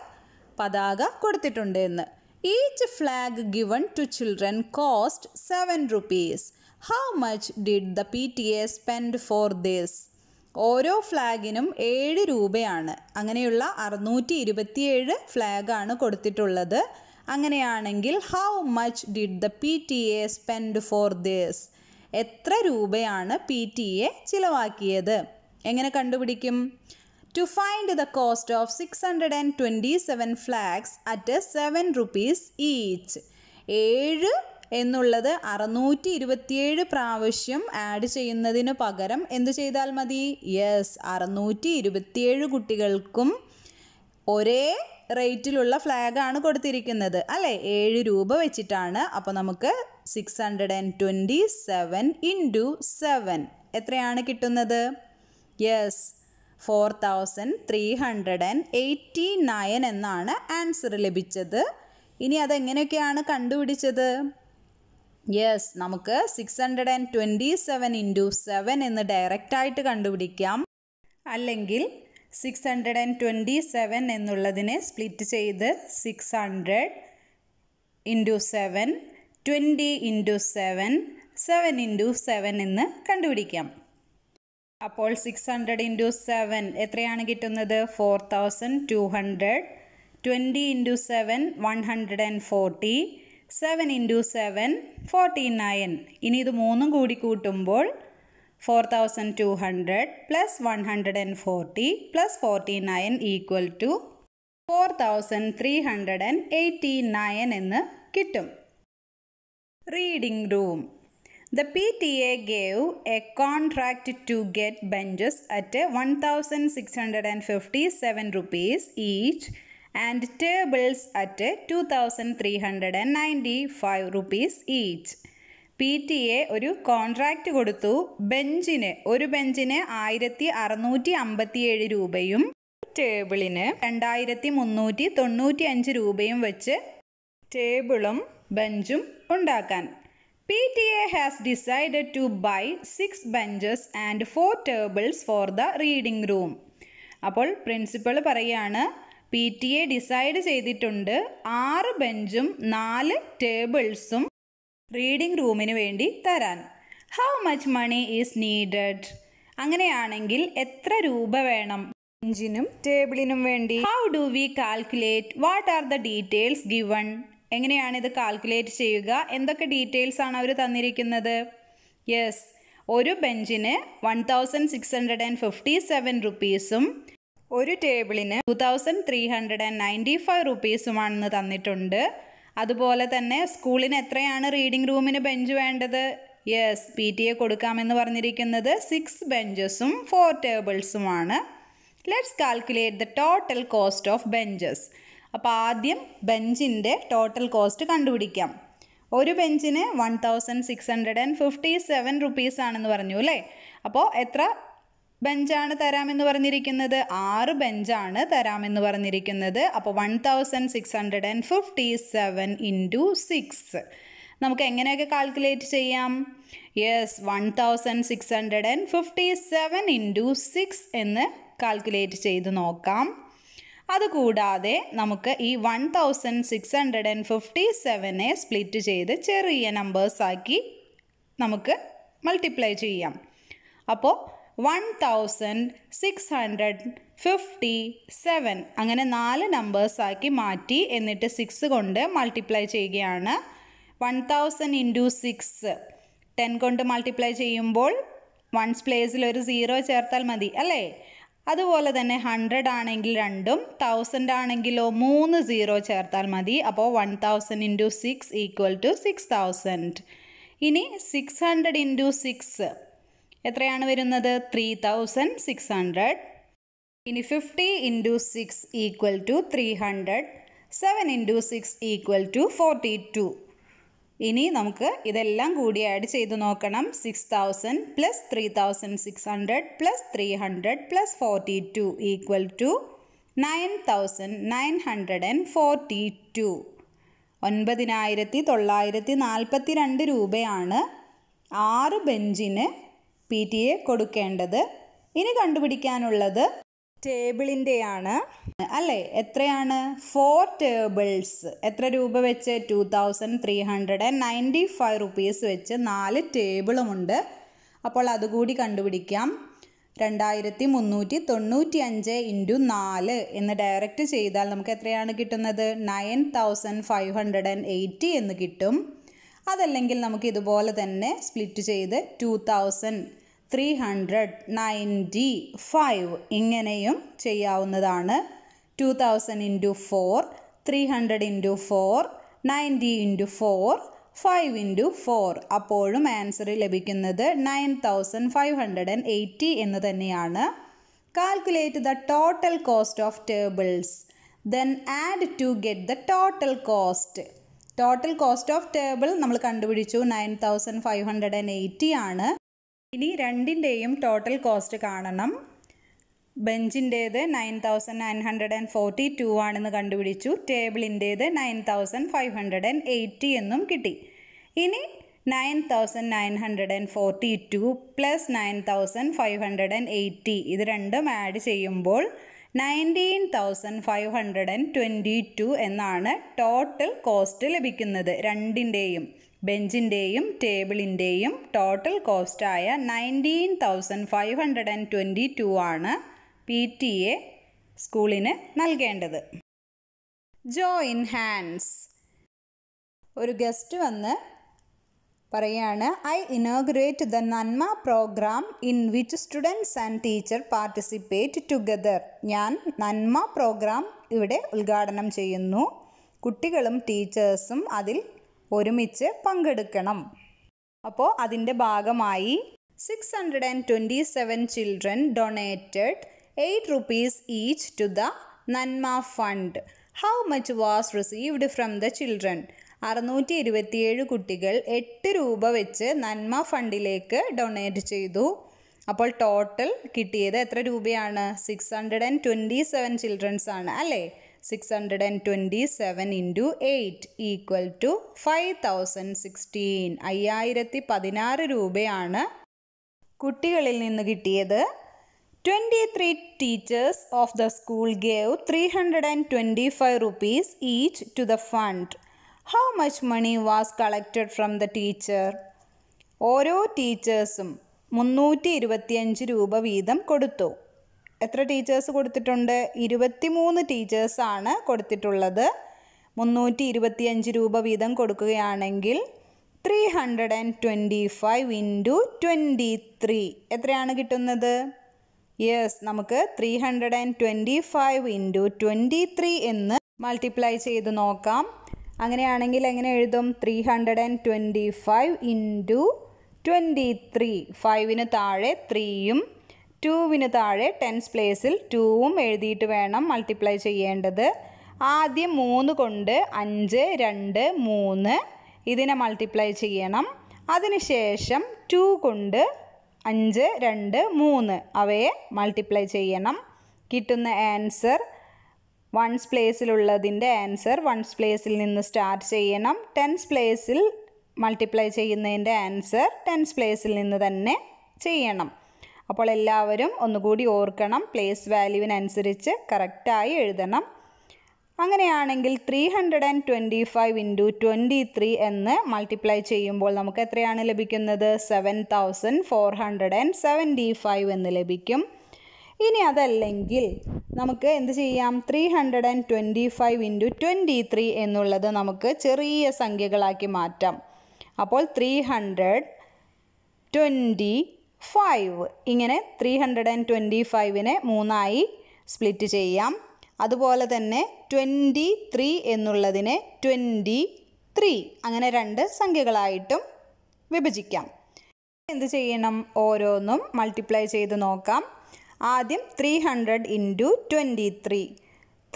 പതാക കൊടുത്തിട്ടുണ്ട് എന്ന്. Each flag given to children cost seven rupees how much did the P T A spend for this ഓരോ ഫ്ലാഗിനും ഏഴ് രൂപയാണ്. അങ്ങനെയുള്ള അറുന്നൂറ്റി ഇരുപത്തിയേഴ് ഫ്ലാഗാണ് കൊടുത്തിട്ടുള്ളത്. അങ്ങനെയാണെങ്കിൽ how much did the P T A spend for this എത്ര രൂപയാണ് പി ടി എ ചിലവാക്കിയത്? എങ്ങനെ കണ്ടുപിടിക്കും? To find the cost of six hundred and twenty seven flags at seven rupees each ഏഴ് എന്നുള്ളത് അറുന്നൂറ്റി ഇരുപത്തിയേഴ് പ്രാവശ്യം ആഡ് ചെയ്യുന്നതിന് പകരം എന്ത് ചെയ്താൽ മതി? യെസ് അറുന്നൂറ്റി ഇരുപത്തിയേഴ് കുട്ടികൾക്കും ഒരേ റേറ്റിലുള്ള ഫ്ലാഗാണ് കൊടുത്തിരിക്കുന്നത്. അല്ലേ? ഏഴ് രൂപ വെച്ചിട്ടാണ്. അപ്പോൾ നമുക്ക് six hundred and twenty seven into seven എത്രയാണ് കിട്ടുന്നത്? Yes four thousand three hundred and eighty nine എന്നാണ് ആൻസർ ലഭിച്ചത്. ഇനി അതെങ്ങനെയൊക്കെയാണ് കണ്ടുപിടിച്ചത്? യെസ് നമുക്ക് six hundred and twenty seven into seven എന്ന് ഡയറക്റ്റായിട്ട് കണ്ടുപിടിക്കാം. അല്ലെങ്കിൽ six hundred and twenty seven എന്നുള്ളതിനെ സ്പ്ലിറ്റ് ചെയ്ത് six hundred into seven twenty into seven seven into seven എന്ന് കണ്ടുപിടിക്കാം. അപ്പോൾ സിക്സ് ഹൺഡ്രഡ് ഇന്റു സെവൻ എത്രയാണ് കിട്ടുന്നത്? Four thousand two hundred twenty into seven one hundred and forty seven into seven forty nine ഇനി ഇത് മൂന്നും കൂടി കൂട്ടുമ്പോൾ four thousand two hundred plus one hundred and forty plus forty nine equal to four thousand three hundred and eighty nine എന്ന് കിട്ടും. Reading room The PTA gave a contract to get benches at 1657 rupees each and tables at 2395 rupees each. P T A ഒരു കോൺട്രാക്റ്റ് കൊടുത്തു. ബെഞ്ചിന് ഒരു ബെഞ്ചിന് ആയിരത്തി അറുന്നൂറ്റി അമ്പത്തിയേഴ് രൂപയും ടേബിളിന് രണ്ടായിരത്തി മുന്നൂറ്റി തൊണ്ണൂറ്റി അഞ്ച് രൂപയും വെച്ച് ടേബിളും ബെഞ്ചും ഉണ്ടാക്കാൻ. P T A has decided to buy six benches and four tables for the reading room അപ്പോൾ പ്രിൻസിപ്പൾ പറയാണ് പി ടി എ ഡിസൈഡ് ചെയ്തിട്ടുണ്ട്. ആറ് ബെഞ്ചും നാല് ടേബിൾസും റീഡിംഗ് റൂമിന് വേണ്ടി തരാൻ. How much money is needed അങ്ങനെയാണെങ്കിൽ എത്ര രൂപ വേണം? ബെഞ്ചിനും ടേബിളിനും വേണ്ടി. How do we calculate what are the details given എങ്ങനെയാണ് ഇത് കാൽക്കുലേറ്റ് ചെയ്യുക? എന്തൊക്കെ ഡീറ്റെയിൽസ് ആണ് അവർ തന്നിരിക്കുന്നത്? യെസ് ഒരു ബെഞ്ചിന് one thousand six hundred and fifty seven റുപ്പീസും ഒരു ടേബിളിന് two thousand three hundred and ninety five റുപ്പീസുമാണെന്ന് തന്നിട്ടുണ്ട്. അതുപോലെ തന്നെ സ്കൂളിന് എത്രയാണ് റീഡിംഗ് റൂമിന് ബെഞ്ച് വേണ്ടത്? യെസ് പി ടി എ കൊടുക്കാമെന്ന് പറഞ്ഞിരിക്കുന്നത് സിക്സ് ബെഞ്ചസും four ടേബിൾസുമാണ്. Let's calculate the total cost of benches. അപ്പോൾ ആദ്യം ബെഞ്ചിന്റെ ടോട്ടൽ കോസ്റ്റ് കണ്ടുപിടിക്കാം. ഒരു ബെഞ്ചിന് one thousand six hundred and fifty seven rupees ആണെന്ന് പറഞ്ഞു അല്ലേ? അപ്പോൾ എത്ര ബെഞ്ചാണ് തരാമെന്ന് പറഞ്ഞിരിക്കുന്നത്. ആറ് ബെഞ്ചാണ് തരാമെന്ന് പറഞ്ഞിരിക്കുന്നത്. അപ്പോൾ one thousand six hundred and fifty seven into six. നമുക്ക് എങ്ങനെയൊക്കെ കാൽക്കുലേറ്റ് ചെയ്യാം? Yes one thousand six hundred and fifty seven into six എന്ന് കാൽക്കുലേറ്റ് ചെയ്ത് നോക്കാം. അതുകൂടാതെ നമുക്ക് ഈ one thousand six hundred and fifty സെവനെ split ചെയ്ത് ചെറിയ നമ്പേഴ്സാക്കി നമുക്ക് മൾട്ടിപ്ലൈ ചെയ്യാം. അപ്പോൾ thousand six hundred fifty seven അങ്ങനെ നാല് നമ്പേഴ്സാക്കി മാറ്റി എന്നിട്ട് സിക്സ് കൊണ്ട് മൾട്ടിപ്ലൈ ചെയ്യുകയാണ്. One thousand into six ten കൊണ്ട് മൾട്ടിപ്ലൈ ചെയ്യുമ്പോൾ വൺസ് പ്ലേസിൽ ഒരു സീറോ ചേർത്താൽ മതി അല്ലേ? അതുപോലെ തന്നെ ഹൺഡ്രഡ് ആണെങ്കിൽ രണ്ടും തൗസൻഡ് ആണെങ്കിലോ മൂന്ന് സീറോ ചേർത്താൽ മതി. അപ്പോൾ one thousand into six equal to six thousand ഇനി സിക്സ് ഹൺഡ്രഡ് ഇന്റു സിക്സ് എത്രയാണ് വരുന്നത്? ത്രീ തൗസൻഡ് സിക്സ് ഹൺഡ്രഡ് ഇനി fifty into six equal to three hundred seven into six equal to forty two ഇനി നമുക്ക് ഇതെല്ലാം കൂടി ആഡ് ചെയ്ത് നോക്കണം. Six thousand plus three thousand six hundred plus three hundred plus forty two equal to nine thousand nine hundred and forty two ഒൻപതിനായിരത്തി തൊള്ളായിരത്തി നാൽപ്പത്തി രണ്ട് രൂപയാണ് ആറ് ബെഞ്ചിന് പി ടി എ കൊടുക്കേണ്ടത്. ഇനി കണ്ടുപിടിക്കാനുള്ളത് ടേബിളിന്റെയാണ് അല്ലേ? എത്രയാണ്? ഫോർ ടേബിൾസ് എത്ര രൂപ വെച്ച്? Two thousand three hundred and ninety five rupees വെച്ച് നാല് ടേബിളുമുണ്ട്. അപ്പോൾ അതുകൂടി കണ്ടുപിടിക്കാം. രണ്ടായിരത്തി മുന്നൂറ്റി തൊണ്ണൂറ്റി അഞ്ച് ഇന്റു നാല് എന്ന് ഡയറക്റ്റ് ചെയ്താൽ നമുക്ക് എത്രയാണ് കിട്ടുന്നത്? Nine thousand five hundred and eighty എന്ന് കിട്ടും. അതല്ലെങ്കിൽ നമുക്ക് ഇതുപോലെ തന്നെ സ്പ്ലിറ്റ് ചെയ്ത് two thousand three hundred ninety five ഇങ്ങനെയും ചെയ്യാവുന്നതാണ്. Two thousand into four three hundred into four ninety into four five into four അപ്പോഴും ആൻസർ ലഭിക്കുന്നത് nine thousand five hundred and eighty എന്ന് തന്നെയാണ്. Calculate the total cost of tables then add to get the total cost total cost of table നമ്മൾ കണ്ടുപിടിച്ചു. Nine thousand five hundred and eighty ആണ്. ഇനി രണ്ടിന്റെയും ടോട്ടൽ കോസ്റ്റ് കാണണം. ബെഞ്ചിന്റേത് nine thousand nine hundred and forty two ആണെന്ന് കണ്ടുപിടിച്ചു. ടേബിളിന്റേത് nine thousand five hundred and eighty എന്നും കിട്ടി. ഇനി nine thousand nine hundred and forty two plus nine thousand five hundred and eighty ഇത് രണ്ടും ആഡ് ചെയ്യുമ്പോൾ nineteen thousand five hundred and twenty two എന്നാണ് ടോട്ടൽ കോസ്റ്റ് ലഭിക്കുന്നത് രണ്ടിന്റെയും. ബെഞ്ചിന്റെയും ടേബിളിന്റെയും total കോസ്റ്റായ nineteen thousand five hundred and twenty two ആണ് പി ടി എ സ്കൂളിന് നൽകേണ്ടത്. Join hands. ഒരു ഗസ്റ്റ് വന്ന് പറയാണ് I inaugurate the Nanma program in which students and teacher participate together. ഞാൻ നന്മ പ്രോഗ്രാം ഇവിടെ ഉദ്ഘാടനം ചെയ്യുന്നു. കുട്ടികളും ടീച്ചേഴ്സും അതിൽ ഒരുമിച്ച് പങ്കെടുക്കണം. അപ്പോൾ അതിന്റെ ഭാഗമായി six hundred and twenty seven children donated eight rupees each to the Nanma fund how much was received from the children അറുന്നൂറ്റി ഇരുപത്തിയേഴ് കുട്ടികൾ എട്ട് രൂപ വെച്ച് നന്മ ഫണ്ടിലേക്ക് ഡൊണേറ്റ് ചെയ്തു. അപ്പോൾ ടോട്ടൽ കിട്ടിയത് എത്ര രൂപയാണ്? Six hundred and twenty seven childrens ആണ് അല്ലേ? Six hundred and twenty seven into eight equal to five thousand sixteen അയ്യായിരത്തി പതിനാറ് രൂപയാണ് കുട്ടികളിൽ നിന്ന് കിട്ടിയത്. Twenty three teachers of the school gave three hundred and twenty five rupees each to the fund how much money was collected from the teacher ഓരോ ടീച്ചേഴ്സും മുന്നൂറ്റി ഇരുപത്തിയഞ്ച് രൂപ വീതം കൊടുത്തു. എത്ര ടീച്ചേഴ്സ് കൊടുത്തിട്ടുണ്ട്? ഇരുപത്തിമൂന്ന് ടീച്ചേഴ്സാണ് കൊടുത്തിട്ടുള്ളത്. മുന്നൂറ്റി ഇരുപത്തിയഞ്ച് രൂപ വീതം കൊടുക്കുകയാണെങ്കിൽ three hundred and twenty five into twenty three എത്രയാണ് കിട്ടുന്നത്? യെസ് നമുക്ക് three hundred and twenty five into twenty three എന്ന് മൾട്ടിപ്ലൈ ചെയ്ത് നോക്കാം. അങ്ങനെയാണെങ്കിൽ എങ്ങനെ എഴുതും? Three hundred and twenty five into twenty three ഫൈവിന് താഴെ ത്രീയും ടൂവിന് താഴെ ടെൻസ് പ്ലേസിൽ ടൂവും എഴുതിയിട്ട് വേണം മൾട്ടിപ്ലൈ ചെയ്യേണ്ടത്. ആദ്യം മൂന്ന് കൊണ്ട് അഞ്ച് രണ്ട് മൂന്ന് ഇതിനെ മൾട്ടിപ്ലൈ ചെയ്യണം. അതിനുശേഷം ടു കൊണ്ട് അഞ്ച് രണ്ട് മൂന്ന് അവയെ മൾട്ടിപ്ലൈ ചെയ്യണം. കിട്ടുന്ന ആൻസർ വൺസ് പ്ലേസിലുള്ളതിന്റെ ആൻസർ വൺസ് പ്ലേസിൽ നിന്ന് സ്റ്റാർട്ട് ചെയ്യണം. ടെൻസ് പ്ലേസിൽ മൾട്ടിപ്ലൈ ചെയ്യുന്നതിന്റെ ആൻസർ ടെൻസ് പ്ലേസിൽ നിന്ന് തന്നെ ചെയ്യണം. അപ്പോൾ എല്ലാവരും ഒന്നുകൂടി ഓർക്കണം പ്ലേസ് വാല്യൂവിനനുസരിച്ച് കറക്റ്റായി എഴുതണം. അങ്ങനെയാണെങ്കിൽ three hundred and twenty five into twenty three എന്ന് മൾട്ടിപ്ലൈ ചെയ്യുമ്പോൾ നമുക്ക് എത്രയാണ് ലഭിക്കുന്നത്? Seven thousand four hundred and seventy five എന്ന് ലഭിക്കും. ഇനി അതല്ലെങ്കിൽ നമുക്ക് എന്ത് ചെയ്യാം? Three hundred and twenty five into twenty three എന്നുള്ളത് നമുക്ക് ചെറിയ സംഖ്യകളാക്കി മാറ്റാം. അപ്പോൾ ത്രീ ഹൺഡ്രഡ് ട്വന്റി ഫൈവ് ഇങ്ങനെ ത്രീ ഹൺഡ്രഡ് ആൻഡ് ട്വന്റി ഫൈവിനെ മൂന്നായി സ്പ്ലിറ്റ് ചെയ്യാം. അതുപോലെ തന്നെ ട്വന്റി ത്രീ എന്നുള്ളതിനെ ട്വന്റി ത്രീ അങ്ങനെ രണ്ട് സംഖ്യകളായിട്ടും വിഭജിക്കാം. എന്ത് ചെയ്യണം? ഓരോന്നും മൾട്ടിപ്ലൈ ചെയ്ത് നോക്കാം. ആദ്യം three hundred into twenty three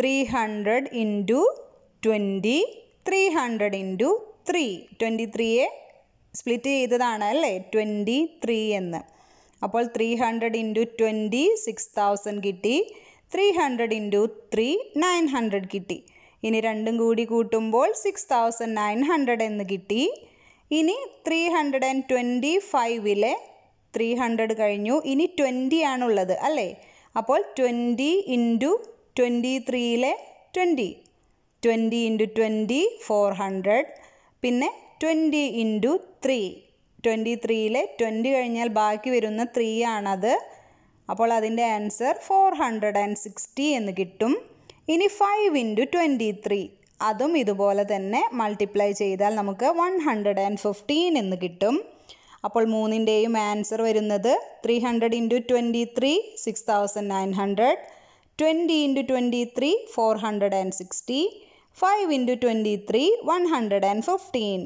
three hundred into twenty three hundred into three twenty ത്രീയെ split ചെയ്തതാണ് അല്ലേ? ട്വന്റി ത്രീ എന്ന്. അപ്പോൾ three hundred into twenty six thousand കിട്ടി. Three hundred into three nine hundred കിട്ടി. ഇനി രണ്ടും കൂടി കൂട്ടുമ്പോൾ സിക്സ് തൗസൻഡ് നയൻ ഹൺഡ്രഡ് എന്ന് കിട്ടി. ഇനി ത്രീ ഹൺഡ്രഡ് ആൻഡ് ട്വന്റി ഫൈവിലെ ത്രീ ഹൺഡ്രഡ് കഴിഞ്ഞു. ഇനി ട്വന്റി ആണുള്ളത് അല്ലേ? അപ്പോൾ twenty into twenty ത്രീയിലെ twenty twenty into twenty four hundred പിന്നെ ട്വന്റി ഇന്റു ത്രീ ട്വന്റി ത്രീയിലെ ട്വന്റി കഴിഞ്ഞാൽ ബാക്കി വരുന്ന ത്രീ ആണത്. അപ്പോൾ അതിന്റെ answer four hundred and sixty എന്ന് കിട്ടും. ഇനി ഫൈവ് ഇന്റു ട്വന്റി ത്രീ അതും ഇതുപോലെ തന്നെ മൾട്ടിപ്ലൈ ചെയ്താൽ നമുക്ക് വൺ ഹൺഡ്രഡ് ആൻഡ് ഫിഫ്റ്റീൻ എന്ന് കിട്ടും. അപ്പോൾ മൂന്നിന്റെയും ആൻസർ വരുന്നത് three hundred into twenty three six thousand nine hundred twenty into twenty three four hundred and sixty five into twenty three one hundred and fifteen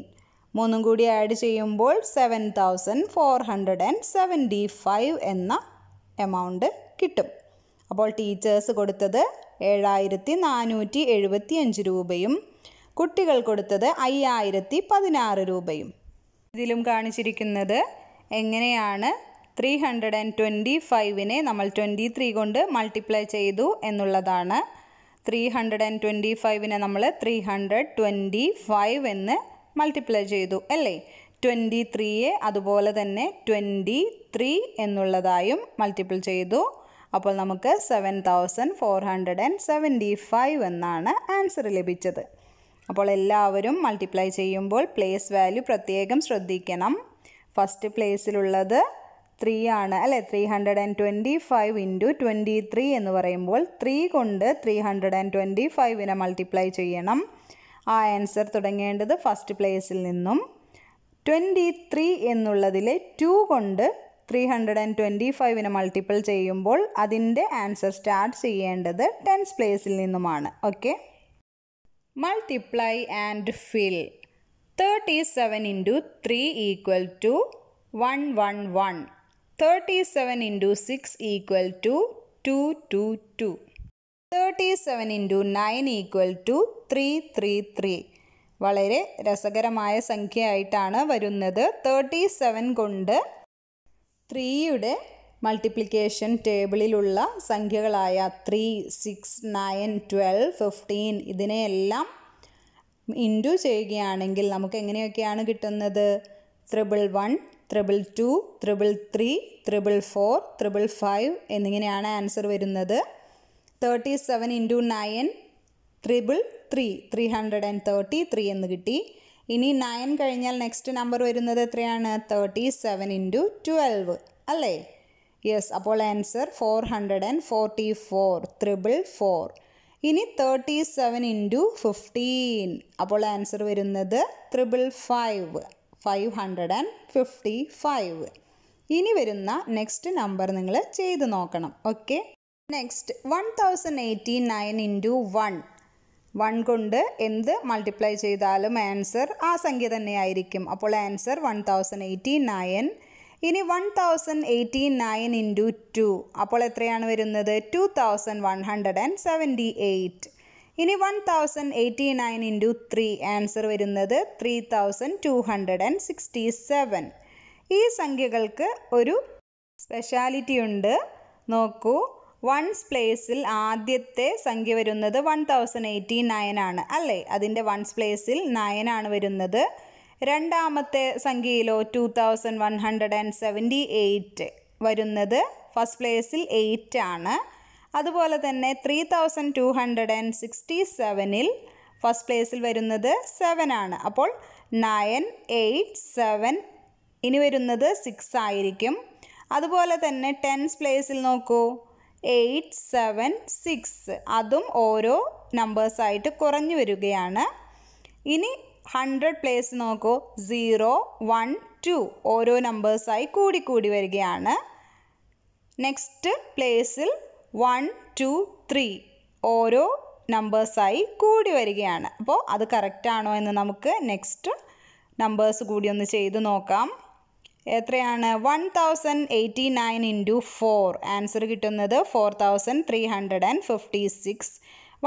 മൂന്നും കൂടി ആഡ് ചെയ്യുമ്പോൾ seven thousand four hundred and seventy five എന്ന എമൗണ്ട് കിട്ടും. അപ്പോൾ ടീച്ചേഴ്സ് കൊടുത്തത് ഏഴായിരത്തി നാനൂറ്റി എഴുപത്തി അഞ്ച് രൂപയും കുട്ടികൾ കൊടുത്തത് അയ്യായിരത്തി പതിനാറ് രൂപയും. ഇതിലും കാണിച്ചിരിക്കുന്നത് എങ്ങനെയാണ് ത്രീ ഹൺഡ്രഡ് ആൻഡ് ട്വന്റി ഫൈവിനെ നമ്മൾ ട്വന്റി ത്രീ കൊണ്ട് മൾട്ടിപ്ലൈ ചെയ്തു എന്നുള്ളതാണ്. ത്രീ ഹൺഡ്രഡ് ആൻഡ് ട്വന്റി ഫൈവിനെ നമ്മൾ ത്രീ ഹൺഡ്രഡ് ട്വന്റി ഫൈവ് എന്ന് മൾട്ടിപ്ലൈ ചെയ്തു അല്ലേ? ട്വന്റി ത്രീയെ അതുപോലെ തന്നെ ട്വന്റി ത്രീ എന്നുള്ളതായും മൾട്ടിപ്പിൾ ചെയ്തു. അപ്പോൾ നമുക്ക് seven thousand four hundred and seventy five എന്നാണ് ആൻസർ ലഭിച്ചത്. അപ്പോൾ എല്ലാവരും മൾട്ടിപ്ലൈ ചെയ്യുമ്പോൾ പ്ലേസ് വാല്യൂ പ്രത്യേകം ശ്രദ്ധിക്കണം. ഫസ്റ്റ് പ്ലേസിലുള്ളത് ത്രീ ആണ് അല്ലേ? Three hundred and twenty five into twenty three എന്ന് പറയുമ്പോൾ ത്രീ കൊണ്ട് ത്രീ ഹൺഡ്രഡ് ആൻഡ് ട്വന്റി ഫൈവിനെ മൾട്ടിപ്ലൈ ചെയ്യണം. ആ ആൻസർ തുടങ്ങേണ്ടത് ഫസ്റ്റ് പ്ലേസിൽ നിന്നും ട്വന്റി ത്രീ എന്നുള്ളതിലെ ടു കൊണ്ട് ത്രീ ഹൺഡ്രഡ് ആൻഡ് ട്വന്റി ഫൈവിനെ മൾട്ടിപ്പിൾ ചെയ്യുമ്പോൾ അതിന്റെ ആൻസർ സ്റ്റാർട്ട് ചെയ്യേണ്ടത് ടെൻസ് പ്ലേസിൽ നിന്നുമാണ്. Okay multiply and fill thirty seven into three equal to one one one thirty seven into six equal to two two two thirty seven into nine equal to three three three. വളരെ രസകരമായ സംഖ്യയായിട്ടാണ് വരുന്നത്. തേർട്ടി സെവൻ കൊണ്ട് ത്രീയുടെ മൾട്ടിപ്ലിക്കേഷൻ ടേബിളിലുള്ള സംഖ്യകളായ three six nine twelve fifteen ഇതിനെയെല്ലാം ഇന്റു ചെയ്യുകയാണെങ്കിൽ നമുക്ക് എങ്ങനെയൊക്കെയാണ് കിട്ടുന്നത്? Triple one triple two triple three triple four triple five എന്നിങ്ങനെയാണ് ആൻസർ വരുന്നത്. Thirty seven into nine triple three three hundred and thirty three എന്ന് കിട്ടി. ഇനി നയൻ കഴിഞ്ഞാൽ നെക്സ്റ്റ് നമ്പർ വരുന്നത് എത്രയാണ്? തേർട്ടി സെവൻ ഇന്റു ട്വൽവ് അല്ലേ? യെസ് അപ്പോൾ answer four hundred and forty four triple four ഇനി തേർട്ടി സെവൻ ഇന്റു ഫിഫ്റ്റീൻ അപ്പോൾ ആൻസർ വരുന്നത് triple five five hundred and fifty five ഇനി വരുന്ന നെക്സ്റ്റ് നമ്പർ നിങ്ങൾ ചെയ്ത് നോക്കണം okay next one thousand eighty nine into one one കൊണ്ട് എന്ത് മൾട്ടിപ്ലൈ ചെയ്താലും ആൻസർ ആ സംഖ്യ തന്നെയായിരിക്കും അപ്പോൾ answer one thousand eighty nine ഇനി one thousand eighty nine into two അപ്പോൾ എത്രയാണ് വരുന്നത്? Two thousand one hundred and seventy eight ഇനി one thousand eighty nine into three answer വരുന്നത് three thousand two hundred and sixty seven ഈ സംഖ്യകൾക്ക് ഒരു സ്പെഷ്യാലിറ്റി ഉണ്ട്. നോക്കൂ. വൺസ് പ്ലേസിൽ ആദ്യത്തെ സംഖ്യ വരുന്നത് വൺ തൗസൻഡ് എയ്റ്റി നയൻ ആണ്. അല്ലേ? അതിന്റെ വൺസ് പ്ലേസിൽ നയൻ ആണ് വരുന്നത്. രണ്ടാമത്തെ സംഖ്യയിലോ two thousand one hundred and seventy eight വരുന്നത് ഫസ്റ്റ് പ്ലേസിൽ എയ്റ്റ് ആണ്. അതുപോലെ തന്നെ three thousand two hundred and sixty സെവനിൽ ഫസ്റ്റ് പ്ലേസിൽ വരുന്നത് സെവൻ ആണ്. അപ്പോൾ നയൻ എയ്റ്റ് സെവൻ ഇനി വരുന്നത് സിക്സ് ആയിരിക്കും. അതുപോലെ തന്നെ ടെൻസ് പ്ലേസിൽ നോക്കൂ. Eight seven six. അതും ഓരോ നമ്പേഴ്സായിട്ട് കുറഞ്ഞു വരികയാണ്. ഇനി ഹൺഡ്രഡ് പ്ലേസ് നോക്കൂ. സീറോ വൺ ടു ഓരോ നമ്പേഴ്സായി കൂടി കൂടി വരികയാണ്. നെക്സ്റ്റ് പ്ലേസിൽ വൺ ടു ത്രീ ഓരോ നമ്പേഴ്സായി കൂടി വരികയാണ്. അപ്പോൾ അത് കറക്റ്റാണോ എന്ന് നമുക്ക് നെക്സ്റ്റ് നമ്പേഴ്സ് കൂടി ഒന്ന് ചെയ്ത് നോക്കാം. എത്രയാണ്? One thousand eighty nine into four answer കിട്ടുന്നത് four thousand three hundred and fifty six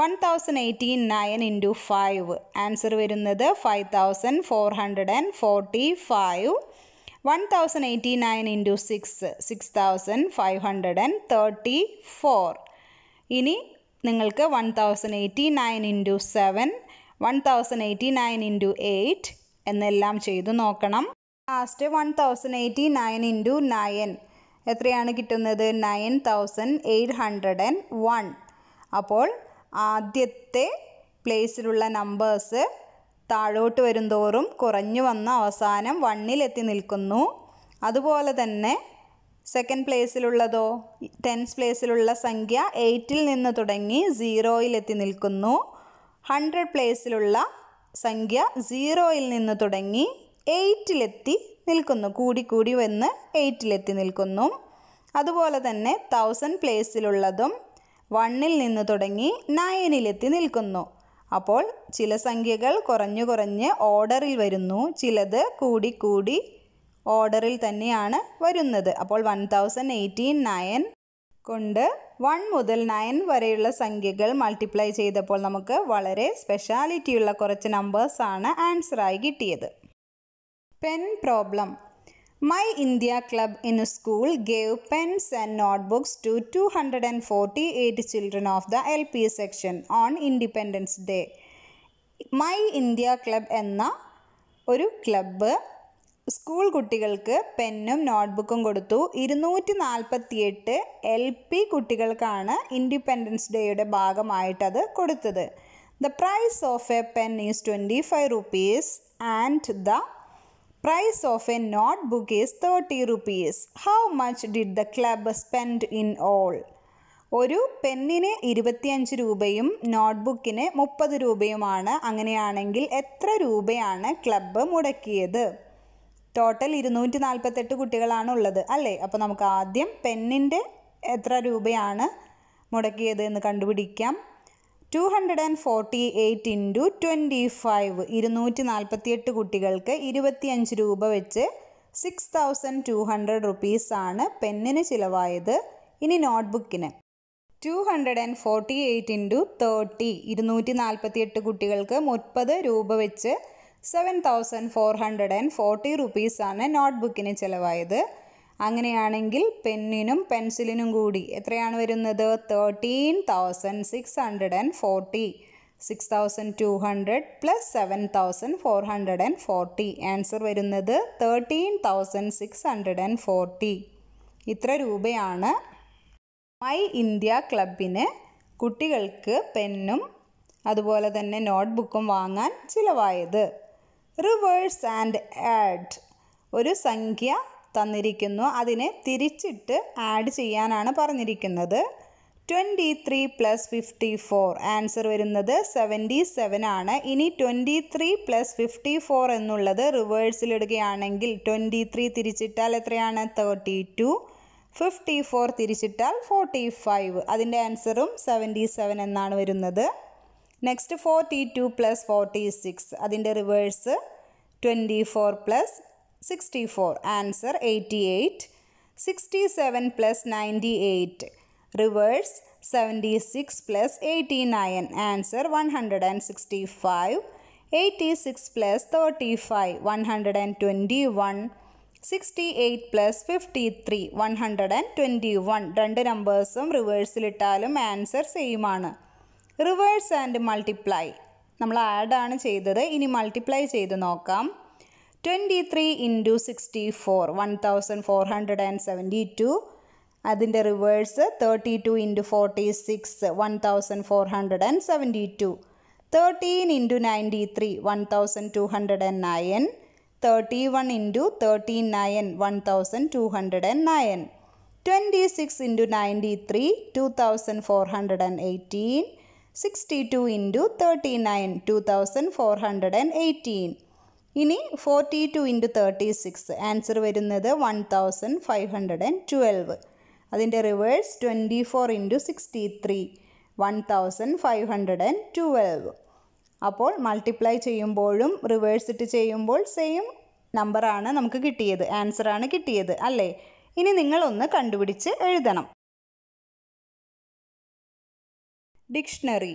one thousand eighty nine into five answer വരുന്നത് five thousand four hundred and forty five one thousand eighty nine into six six thousand five hundred and thirty four ഇനി നിങ്ങൾക്ക് one thousand eighty nine into seven one thousand eighty nine into eight എന്നെല്ലാം ചെയ്തു നോക്കണം. Last one thousand eighty nine into nine. എത്രയാണ് കിട്ടുന്നത്? Nine thousand eight hundred and one. അപ്പോൾ ആദ്യത്തെ പ്ലേസിലുള്ള നമ്പേഴ്സ് താഴോട്ട് വരുംതോറും കുറഞ്ഞു വന്ന അവസാനം വണ്ണിലെത്തി നിൽക്കുന്നു. അതുപോലെ തന്നെ സെക്കൻഡ് പ്ലേസിലുള്ളതോ ടെൻസ് പ്ലേസിലുള്ള സംഖ്യ എയ്റ്റിൽ നിന്ന് തുടങ്ങി സീറോയിലെത്തി നിൽക്കുന്നു. ഹൺഡ്രഡ് പ്ലേസിലുള്ള സംഖ്യ സീറോയിൽ നിന്ന് തുടങ്ങി എയ്റ്റിലെത്തി നിൽക്കുന്നു. കൂടി കൂടി വന്ന് എയ്റ്റിലെത്തി നിൽക്കുന്നു. അതുപോലെ തന്നെ തൗസൻഡ് പ്ലേസിലുള്ളതും വണ്ണിൽ നിന്ന് തുടങ്ങി നയനിലെത്തി നിൽക്കുന്നു. അപ്പോൾ ചില സംഖ്യകൾ കുറഞ്ഞു കുറഞ്ഞ് ഓർഡറിൽ വരുന്നു. ചിലത് കൂടി കൂടി ഓർഡറിൽ തന്നെയാണ് വരുന്നത്. അപ്പോൾ വൺ തൗസൻഡ് എയ്റ്റീൻ നയൻ കൊണ്ട് വൺ മുതൽ നയൻ വരെയുള്ള സംഖ്യകൾ മൾട്ടിപ്ലൈ ചെയ്തപ്പോൾ നമുക്ക് വളരെ സ്പെഷ്യാലിറ്റിയുള്ള കുറച്ച് നമ്പേഴ്സാണ് ആൻസറായി കിട്ടിയത്. Pen problem my India club in school gave pens and notebooks to two hundred and forty eight children of the L P section on Independence Day my India club എന്ന ഒരു ക്ലബ്ബ് സ്കൂൾ കുട്ടികൾക്ക് പെന്നും നോട്ട്ബുക്കും കൊടുത്തു. ഇരുന്നൂറ്റി നാൽപ്പത്തിയെട്ട് എൽ പി കുട്ടികൾക്കാണ് ഇൻഡിപെൻഡൻസ് ഡേയുടെ ഭാഗമായിട്ടത് കൊടുത്തത്. The price of a pen is twenty five rupees and the price of a notebook is thirty rupees how much did the club spend in all ഒരു പെന്നിന് ഇരുപത്തിയഞ്ച് രൂപയും നോട്ട്ബുക്കിന് മുപ്പത് രൂപയുമാണ്. അങ്ങനെയാണെങ്കിൽ എത്ര രൂപയാണ് ക്ലബ്ബ് മുടക്കിയത്? ടോട്ടൽ ഇരുന്നൂറ്റി നാൽപ്പത്തെട്ട് കുട്ടികളാണ് ഉള്ളത് അല്ലേ? അപ്പോൾ നമുക്ക് ആദ്യം പെന്നിന്റെ എത്ര രൂപയാണ് മുടക്കിയത് എന്ന് കണ്ടുപിടിക്കാം. Two hundred and forty eight into twenty five ഇരുന്നൂറ്റി നാൽപ്പത്തിയെട്ട് കുട്ടികൾക്ക് ഇരുപത്തിയഞ്ച് രൂപ വെച്ച് സിക്സ് തൗസൻഡ് ടു ഹൺഡ്രഡ് റുപ്പീസാണ് പെന്നിന് ചിലവായത്. ഇനി നോട്ട്ബുക്കിന് two hundred and forty eight into thirty ഇരുന്നൂറ്റി നാൽപ്പത്തി എട്ട് കുട്ടികൾക്ക് മുപ്പത് രൂപ വെച്ച് seven thousand four hundred and forty റുപ്പീസാണ് നോട്ട്ബുക്കിന് ചിലവായത്. അങ്ങനെയാണെങ്കിൽ പെന്നിനും പെൻസിലിനും കൂടി എത്രയാണ് വരുന്നത്? Thirteen thousand six hundred and forty six thousand two hundred plus seven thousand four hundred and forty answer വരുന്നത് thirteen thousand six hundred and forty ഇത്ര രൂപയാണ് മൈ ഇന്ത്യ ക്ലബിന് കുട്ടികൾക്ക് പെന്നും അതുപോലെ തന്നെ നോട്ട്ബുക്കും വാങ്ങാൻ ചിലവായത്. റിവേഴ്സ് ആൻഡ് ആഡ് ഒരു സംഖ്യ തന്നിരിക്കുന്നു. അതിനെ തിരിച്ചിട്ട് ആഡ് ചെയ്യാനാണ് പറഞ്ഞിരിക്കുന്നത്. Twenty three plus fifty four answer വരുന്നത് സെവന്റി സെവൻ ആണ്. ഇനി twenty three plus fifty four എന്നുള്ളത് റിവേഴ്സിലിടുകയാണെങ്കിൽ ട്വന്റി ത്രീ തിരിച്ചിട്ടാൽ എത്രയാണ്? തേർട്ടി ടു ഫിഫ്റ്റി ഫോർ തിരിച്ചിട്ടാൽ ഫോർട്ടി ഫൈവ് അതിന്റെ ആൻസറും സെവന്റി സെവൻ എന്നാണ് വരുന്നത്. Next forty two plus forty six അതിന്റെ reverse twenty four plus sixty four answer eighty eight sixty seven plus ninety eight reverse seventy six plus eighty nine answer one hundred and sixty five eighty six plus thirty five one hundred and twenty one sixty eight plus fifty three one hundred and twenty one രണ്ട് നമ്പേഴ്സും റിവേഴ്സിലിട്ടാലും ആൻസർ സെയിം ആണ് റിവേഴ്സ് ആൻഡ് മൾട്ടിപ്ലൈ നമ്മൾ ആഡാണ് ചെയ്തത്. ഇനി മൾട്ടിപ്ലൈ ചെയ്ത് നോക്കാം. Twenty three into sixty four one thousand four hundred and seventy two അതിന്റെ reverse thirty two into forty six one thousand four hundred and seventy two thirteen into ninety three one thousand two hundred and nine thirty one into thirty nine one thousand two hundred and nine twenty six into ninety three two thousand four hundred and eighteen sixty two into thirty nine two thousand four hundred and eighteen ഇനി forty two into thirty six answer വരുന്നത് one thousand five hundred and twelve അതിന്റെ reverse twenty four into sixty three one thousand five hundred and twelve അപ്പോൾ മൾട്ടിപ്ലൈ ചെയ്യുമ്പോഴും റിവേഴ്സ് ഇട്ട് ചെയ്യുമ്പോൾ സെയിം നമ്പറാണ് നമുക്ക് കിട്ടിയത് ആൻസറാണ് കിട്ടിയത് അല്ലേ? ഇനി നിങ്ങളൊന്ന് കണ്ടുപിടിച്ച് എഴുതണം. Dictionary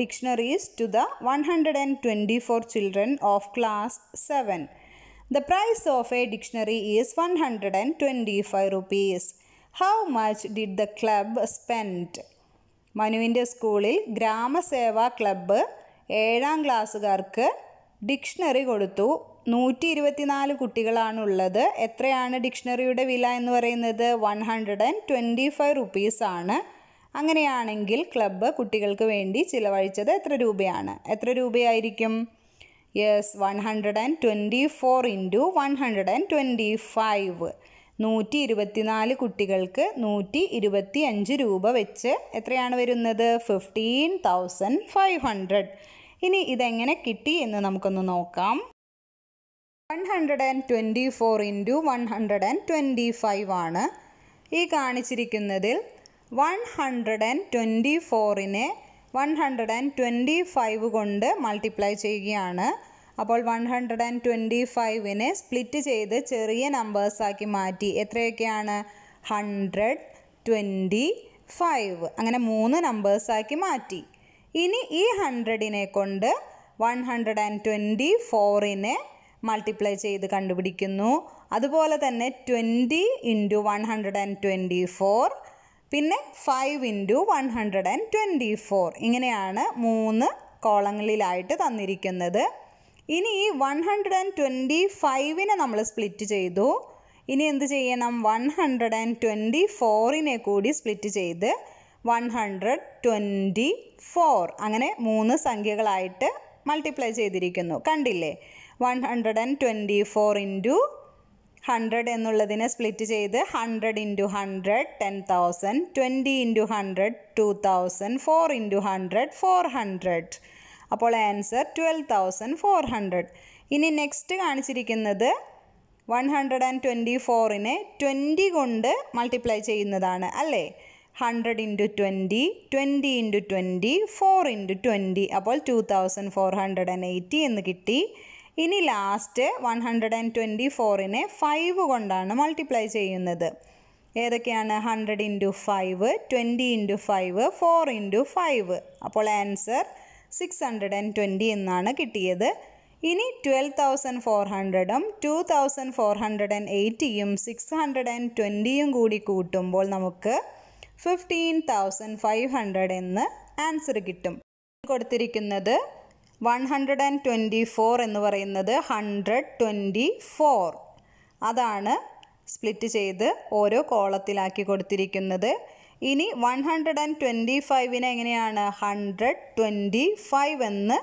dictionaries to the one hundred and twenty four children of class seven the price of a dictionary is one hundred and twenty five rupees how much did the club spend മനുവിന്റെ സ്കൂളിൽ ഗ്രാമസേവാ ക്ലബ്ബ് ഏഴാം ക്ലാസ്സുകാർക്ക് ഡിക്ഷണറി കൊടുത്തു. നൂറ്റി ഇരുപത്തിനാല് കുട്ടികളാണുള്ളത്. എത്രയാണ് ഡിക്ഷണറിയുടെ വില എന്ന് പറയുന്നത്? One hundred and twenty five റുപ്പീസാണ്. അങ്ങനെയാണെങ്കിൽ ക്ലബ്ബ് കുട്ടികൾക്ക് വേണ്ടി ചിലവഴിച്ചത് എത്ര രൂപയാണ്? എത്ര രൂപയായിരിക്കും? Yes one hundred and twenty four into one hundred and twenty five. നൂറ്റി ഇരുപത്തിനാല് കുട്ടികൾക്ക് നൂറ്റി ഇരുപത്തി അഞ്ച് രൂപ വെച്ച് എത്രയാണ് വരുന്നത്? Fifteen thousand five hundred. ഇനി ഇതെങ്ങനെ കിട്ടി എന്ന് നമുക്കൊന്ന് നോക്കാം. One hundred and twenty four into one hundred and twenty five ആണ്. ഈ കാണിച്ചിരിക്കുന്നതിൽ one hundred and twenty ഫോറിനെ one hundred and twenty five കൊണ്ട് മൾട്ടിപ്ലൈ ചെയ്യുകയാണ്. അപ്പോൾ വൺ ഹൺഡ്രഡ് ആൻഡ് ട്വന്റി ഫൈവിനെ സ്പ്ലിറ്റ് ചെയ്ത് ചെറിയ നമ്പേഴ്സാക്കി മാറ്റി എത്രയൊക്കെയാണ്? Hundred twenty five. അങ്ങനെ മൂന്ന് നമ്പേഴ്സാക്കി മാറ്റി. ഇനി ഈ ഹൺഡ്രഡിനെ കൊണ്ട് വൺ ഹൺഡ്രഡ് ആൻഡ് ട്വന്റി ഫോറിനെ മൾട്ടിപ്ലൈ ചെയ്ത് കണ്ടുപിടിക്കുന്നു. അതുപോലെ തന്നെ twenty into one hundred and twenty four പിന്നെ five into one hundred and twenty four ഇങ്ങനെയാണ് മൂന്ന് കോളങ്ങളിലായിട്ട് തന്നിരിക്കുന്നത്. ഇനി ഈ വൺ ഹൺഡ്രഡ് ആൻഡ് ട്വന്റി ഫൈവിനെ നമ്മൾ സ്പ്ലിറ്റ് ചെയ്തു. ഇനി എന്ത് ചെയ്യണം? വൺ ഹൺഡ്രഡ് ആൻഡ് ട്വന്റി ഫോറിനെ കൂടി സ്പ്ലിറ്റ് ചെയ്ത് വൺ ഹൺഡ്രഡ് ട്വന്റി ഫോർ. അങ്ങനെ മൂന്ന് സംഖ്യകളായിട്ട് മൾട്ടിപ്ലൈ ചെയ്തിരിക്കുന്നു. കണ്ടില്ലേ? One hundred and twenty four into hundred എന്നുള്ളതിനെ സ്പ്ലിറ്റ് ചെയ്ത് hundred into hundred ten thousand twenty into hundred two thousand four into hundred four hundred അപ്പോൾ answer twelve thousand four hundred ഇനി നെക്സ്റ്റ് കാണിച്ചിരിക്കുന്നത് വൺ ഹൺഡ്രഡ് ആൻഡ് ട്വന്റി ഫോറിനെ ട്വന്റി കൊണ്ട് മൾട്ടിപ്ലൈ ചെയ്യുന്നതാണ് അല്ലേ? Hundred into twenty twenty into twenty four into twenty അപ്പോൾ two thousand four hundred and eighty എന്ന് കിട്ടി. ഇനി last one hundred and twenty ഫോറിനെ five കൊണ്ടാണ് മൾട്ടിപ്ലൈ ചെയ്യുന്നത്. ഏതൊക്കെയാണ്? Hundred into five twenty into five four into five അപ്പോൾ answer six hundred and twenty എന്നാണ് കിട്ടിയത്. ഇനി twelve thousand four ഹൺഡ്രഡും two thousand four hundred and എയ്റ്റിയും six hundred and ട്വന്റിയും കൂടി കൂട്ടുമ്പോൾ നമുക്ക് ഫിഫ്റ്റീൻ തൗസൻഡ് ഫൈവ് ഹൺഡ്രഡ് എന്ന് ആൻസർ കിട്ടും. കൊടുത്തിരിക്കുന്നത് one hundred and twenty four എന്ന് പറയുന്നത് ഹൺഡ്രഡ് ട്വന്റി ഫോർ അതാണ് സ്പ്ലിറ്റ് ചെയ്ത് ഓരോ കോളത്തിലാക്കി കൊടുത്തിരിക്കുന്നത്. ഇനി വൺ ഹൺഡ്രഡ് ആൻഡ് ട്വന്റി ഫൈവിന് എങ്ങനെയാണ്? ഹൺഡ്രഡ് ട്വന്റി ഫൈവ് എന്ന്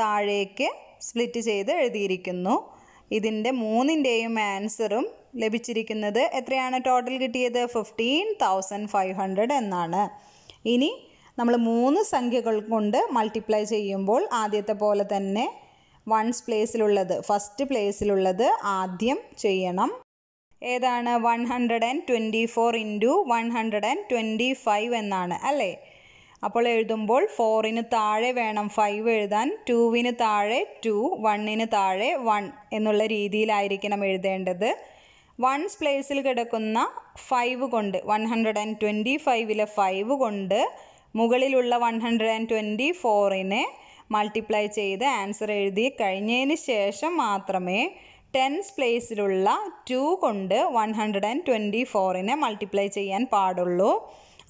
താഴേക്ക് സ്പ്ലിറ്റ് ചെയ്ത് എഴുതിയിരിക്കുന്നു. ഇതിന്റെ മൂന്നിന്റെയും ആൻസറും ലഭിച്ചിരിക്കുന്നത് എത്രയാണ്? ടോട്ടൽ കിട്ടിയത് ഫിഫ്റ്റീൻ തൗസൻഡ് ഫൈവ് ഹൺഡ്രഡ് എന്നാണ്. ഇനി നമ്മൾ മൂന്ന് സംഖ്യകൾ കൊണ്ട് മൾട്ടിപ്ലൈ ചെയ്യുമ്പോൾ ആദ്യത്തെ പോലെ തന്നെ വൺസ് പ്ലേസിലുള്ളത് ഫസ്റ്റ് പ്ലേസിലുള്ളത് ആദ്യം ചെയ്യണം. ഏതാണ്? One hundred and twenty four into one hundred and twenty five എന്നാണ് അല്ലേ? അപ്പോൾ എഴുതുമ്പോൾ ഫോറിന് താഴെ വേണം ഫൈവ് എഴുതാൻ ടൂവിന് താഴെ ടു വണ്ണിന് താഴെ വൺ എന്നുള്ള രീതിയിലായിരിക്കണം എഴുതേണ്ടത്. വൺസ് പ്ലേസിൽ കിടക്കുന്ന ഫൈവ് കൊണ്ട് വൺ ഹൺഡ്രഡ് ആൻഡ് ട്വന്റി ഫൈവിലെ ഫൈവ് കൊണ്ട് മുകളിലുള്ള വൺ ഹൺഡ്രഡ് ആൻഡ് ട്വന്റി ഫോറിനെ മൾട്ടിപ്ലൈ ചെയ്ത് ആൻസർ എഴുതി കഴിഞ്ഞതിന് ശേഷം മാത്രമേ ടെൻസ് പ്ലേസിലുള്ള ടു കൊണ്ട് വൺ ഹൺഡ്രഡ് ആൻഡ് ട്വന്റി ഫോറിനെ മൾട്ടിപ്ലൈ ചെയ്യാൻ പാടുള്ളൂ.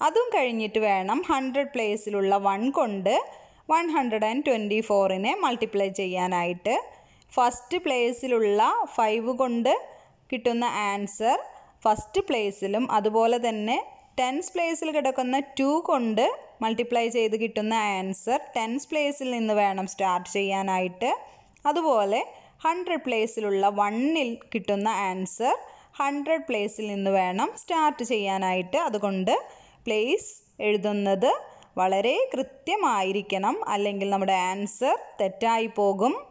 അതും കഴിഞ്ഞിട്ട് വേണം ഹൺഡ്രഡ് പ്ലേസിലുള്ള വൺ കൊണ്ട് വൺ ഹൺഡ്രഡ് ആൻഡ് ട്വന്റി ഫോറിനെ മൾട്ടിപ്ലൈ ചെയ്യാനായിട്ട് ഫസ്റ്റ് പ്ലേസിലുള്ള ഫൈവ് കൊണ്ട് കിട്ടുന്ന ആൻസർ ഫസ്റ്റ് പ്ലേസിലും അതുപോലെ തന്നെ ടെൻസ് പ്ലേസിൽ കിടക്കുന്ന ടു കൊണ്ട് മൾട്ടിപ്ലൈ ചെയ്ത് കിട്ടുന്ന ആൻസർ ടെൻസ് പ്ലേസിൽ നിന്ന് വേണം സ്റ്റാർട്ട് ചെയ്യാനായിട്ട്. അതുപോലെ ഹൺഡ്രഡ് പ്ലേസിലുള്ള വണ്ണിൽ കിട്ടുന്ന ആൻസർ ഹൺഡ്രഡ് പ്ലേസിൽ നിന്ന് വേണം സ്റ്റാർട്ട് ചെയ്യാനായിട്ട്. അതുകൊണ്ട് പ്ലേസ് എഴുതുന്നത് വളരെ കൃത്യമായിരിക്കണം. അല്ലെങ്കിൽ നമ്മുടെ ആൻസർ തെറ്റായി പോകും.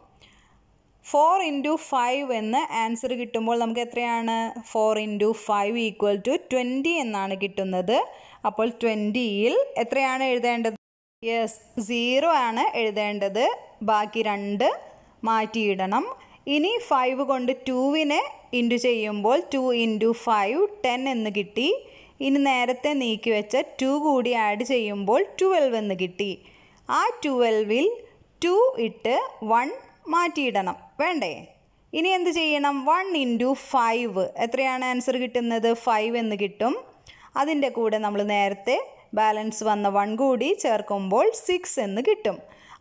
ഫോർ ഇന്റു ഫൈവ് എന്ന് ആൻസർ കിട്ടുമ്പോൾ നമുക്ക് എത്രയാണ്? Four into five equal to twenty എന്നാണ് കിട്ടുന്നത്. അപ്പോൾ ട്വന്റിയിൽ എത്രയാണ് എഴുതേണ്ടത്? യെസ് സീറോ ആണ് എഴുതേണ്ടത്. ബാക്കി രണ്ട് മാറ്റിയിടണം. ഇനി ഫൈവ് കൊണ്ട് ടൂവിനെ ഇന്റു ചെയ്യുമ്പോൾ ടു ഇന്റു ഫൈവ് ടെൻ എന്ന് കിട്ടി. ഇനി നേരത്തെ നീക്കി വെച്ച ടു കൂടി ആഡ് ചെയ്യുമ്പോൾ ട്വൽവ് എന്ന് കിട്ടി. ആ ട്വൽവിൽ ടു ഇട്ട് വൺ മാറ്റിയിടണം. വേണ്ടേ? ഇനി എന്ത് ചെയ്യണം? വൺ ഇന്റു ഫൈവ് എത്രയാണ് ആൻസർ കിട്ടുന്നത്? ഫൈവ് എന്ന് കിട്ടും. അതിന്റെ കൂടെ നമ്മൾ നേരത്തെ ബാലൻസ് വന്ന വൺ കൂടി ചേർക്കുമ്പോൾ സിക്സ് എന്ന് കിട്ടും.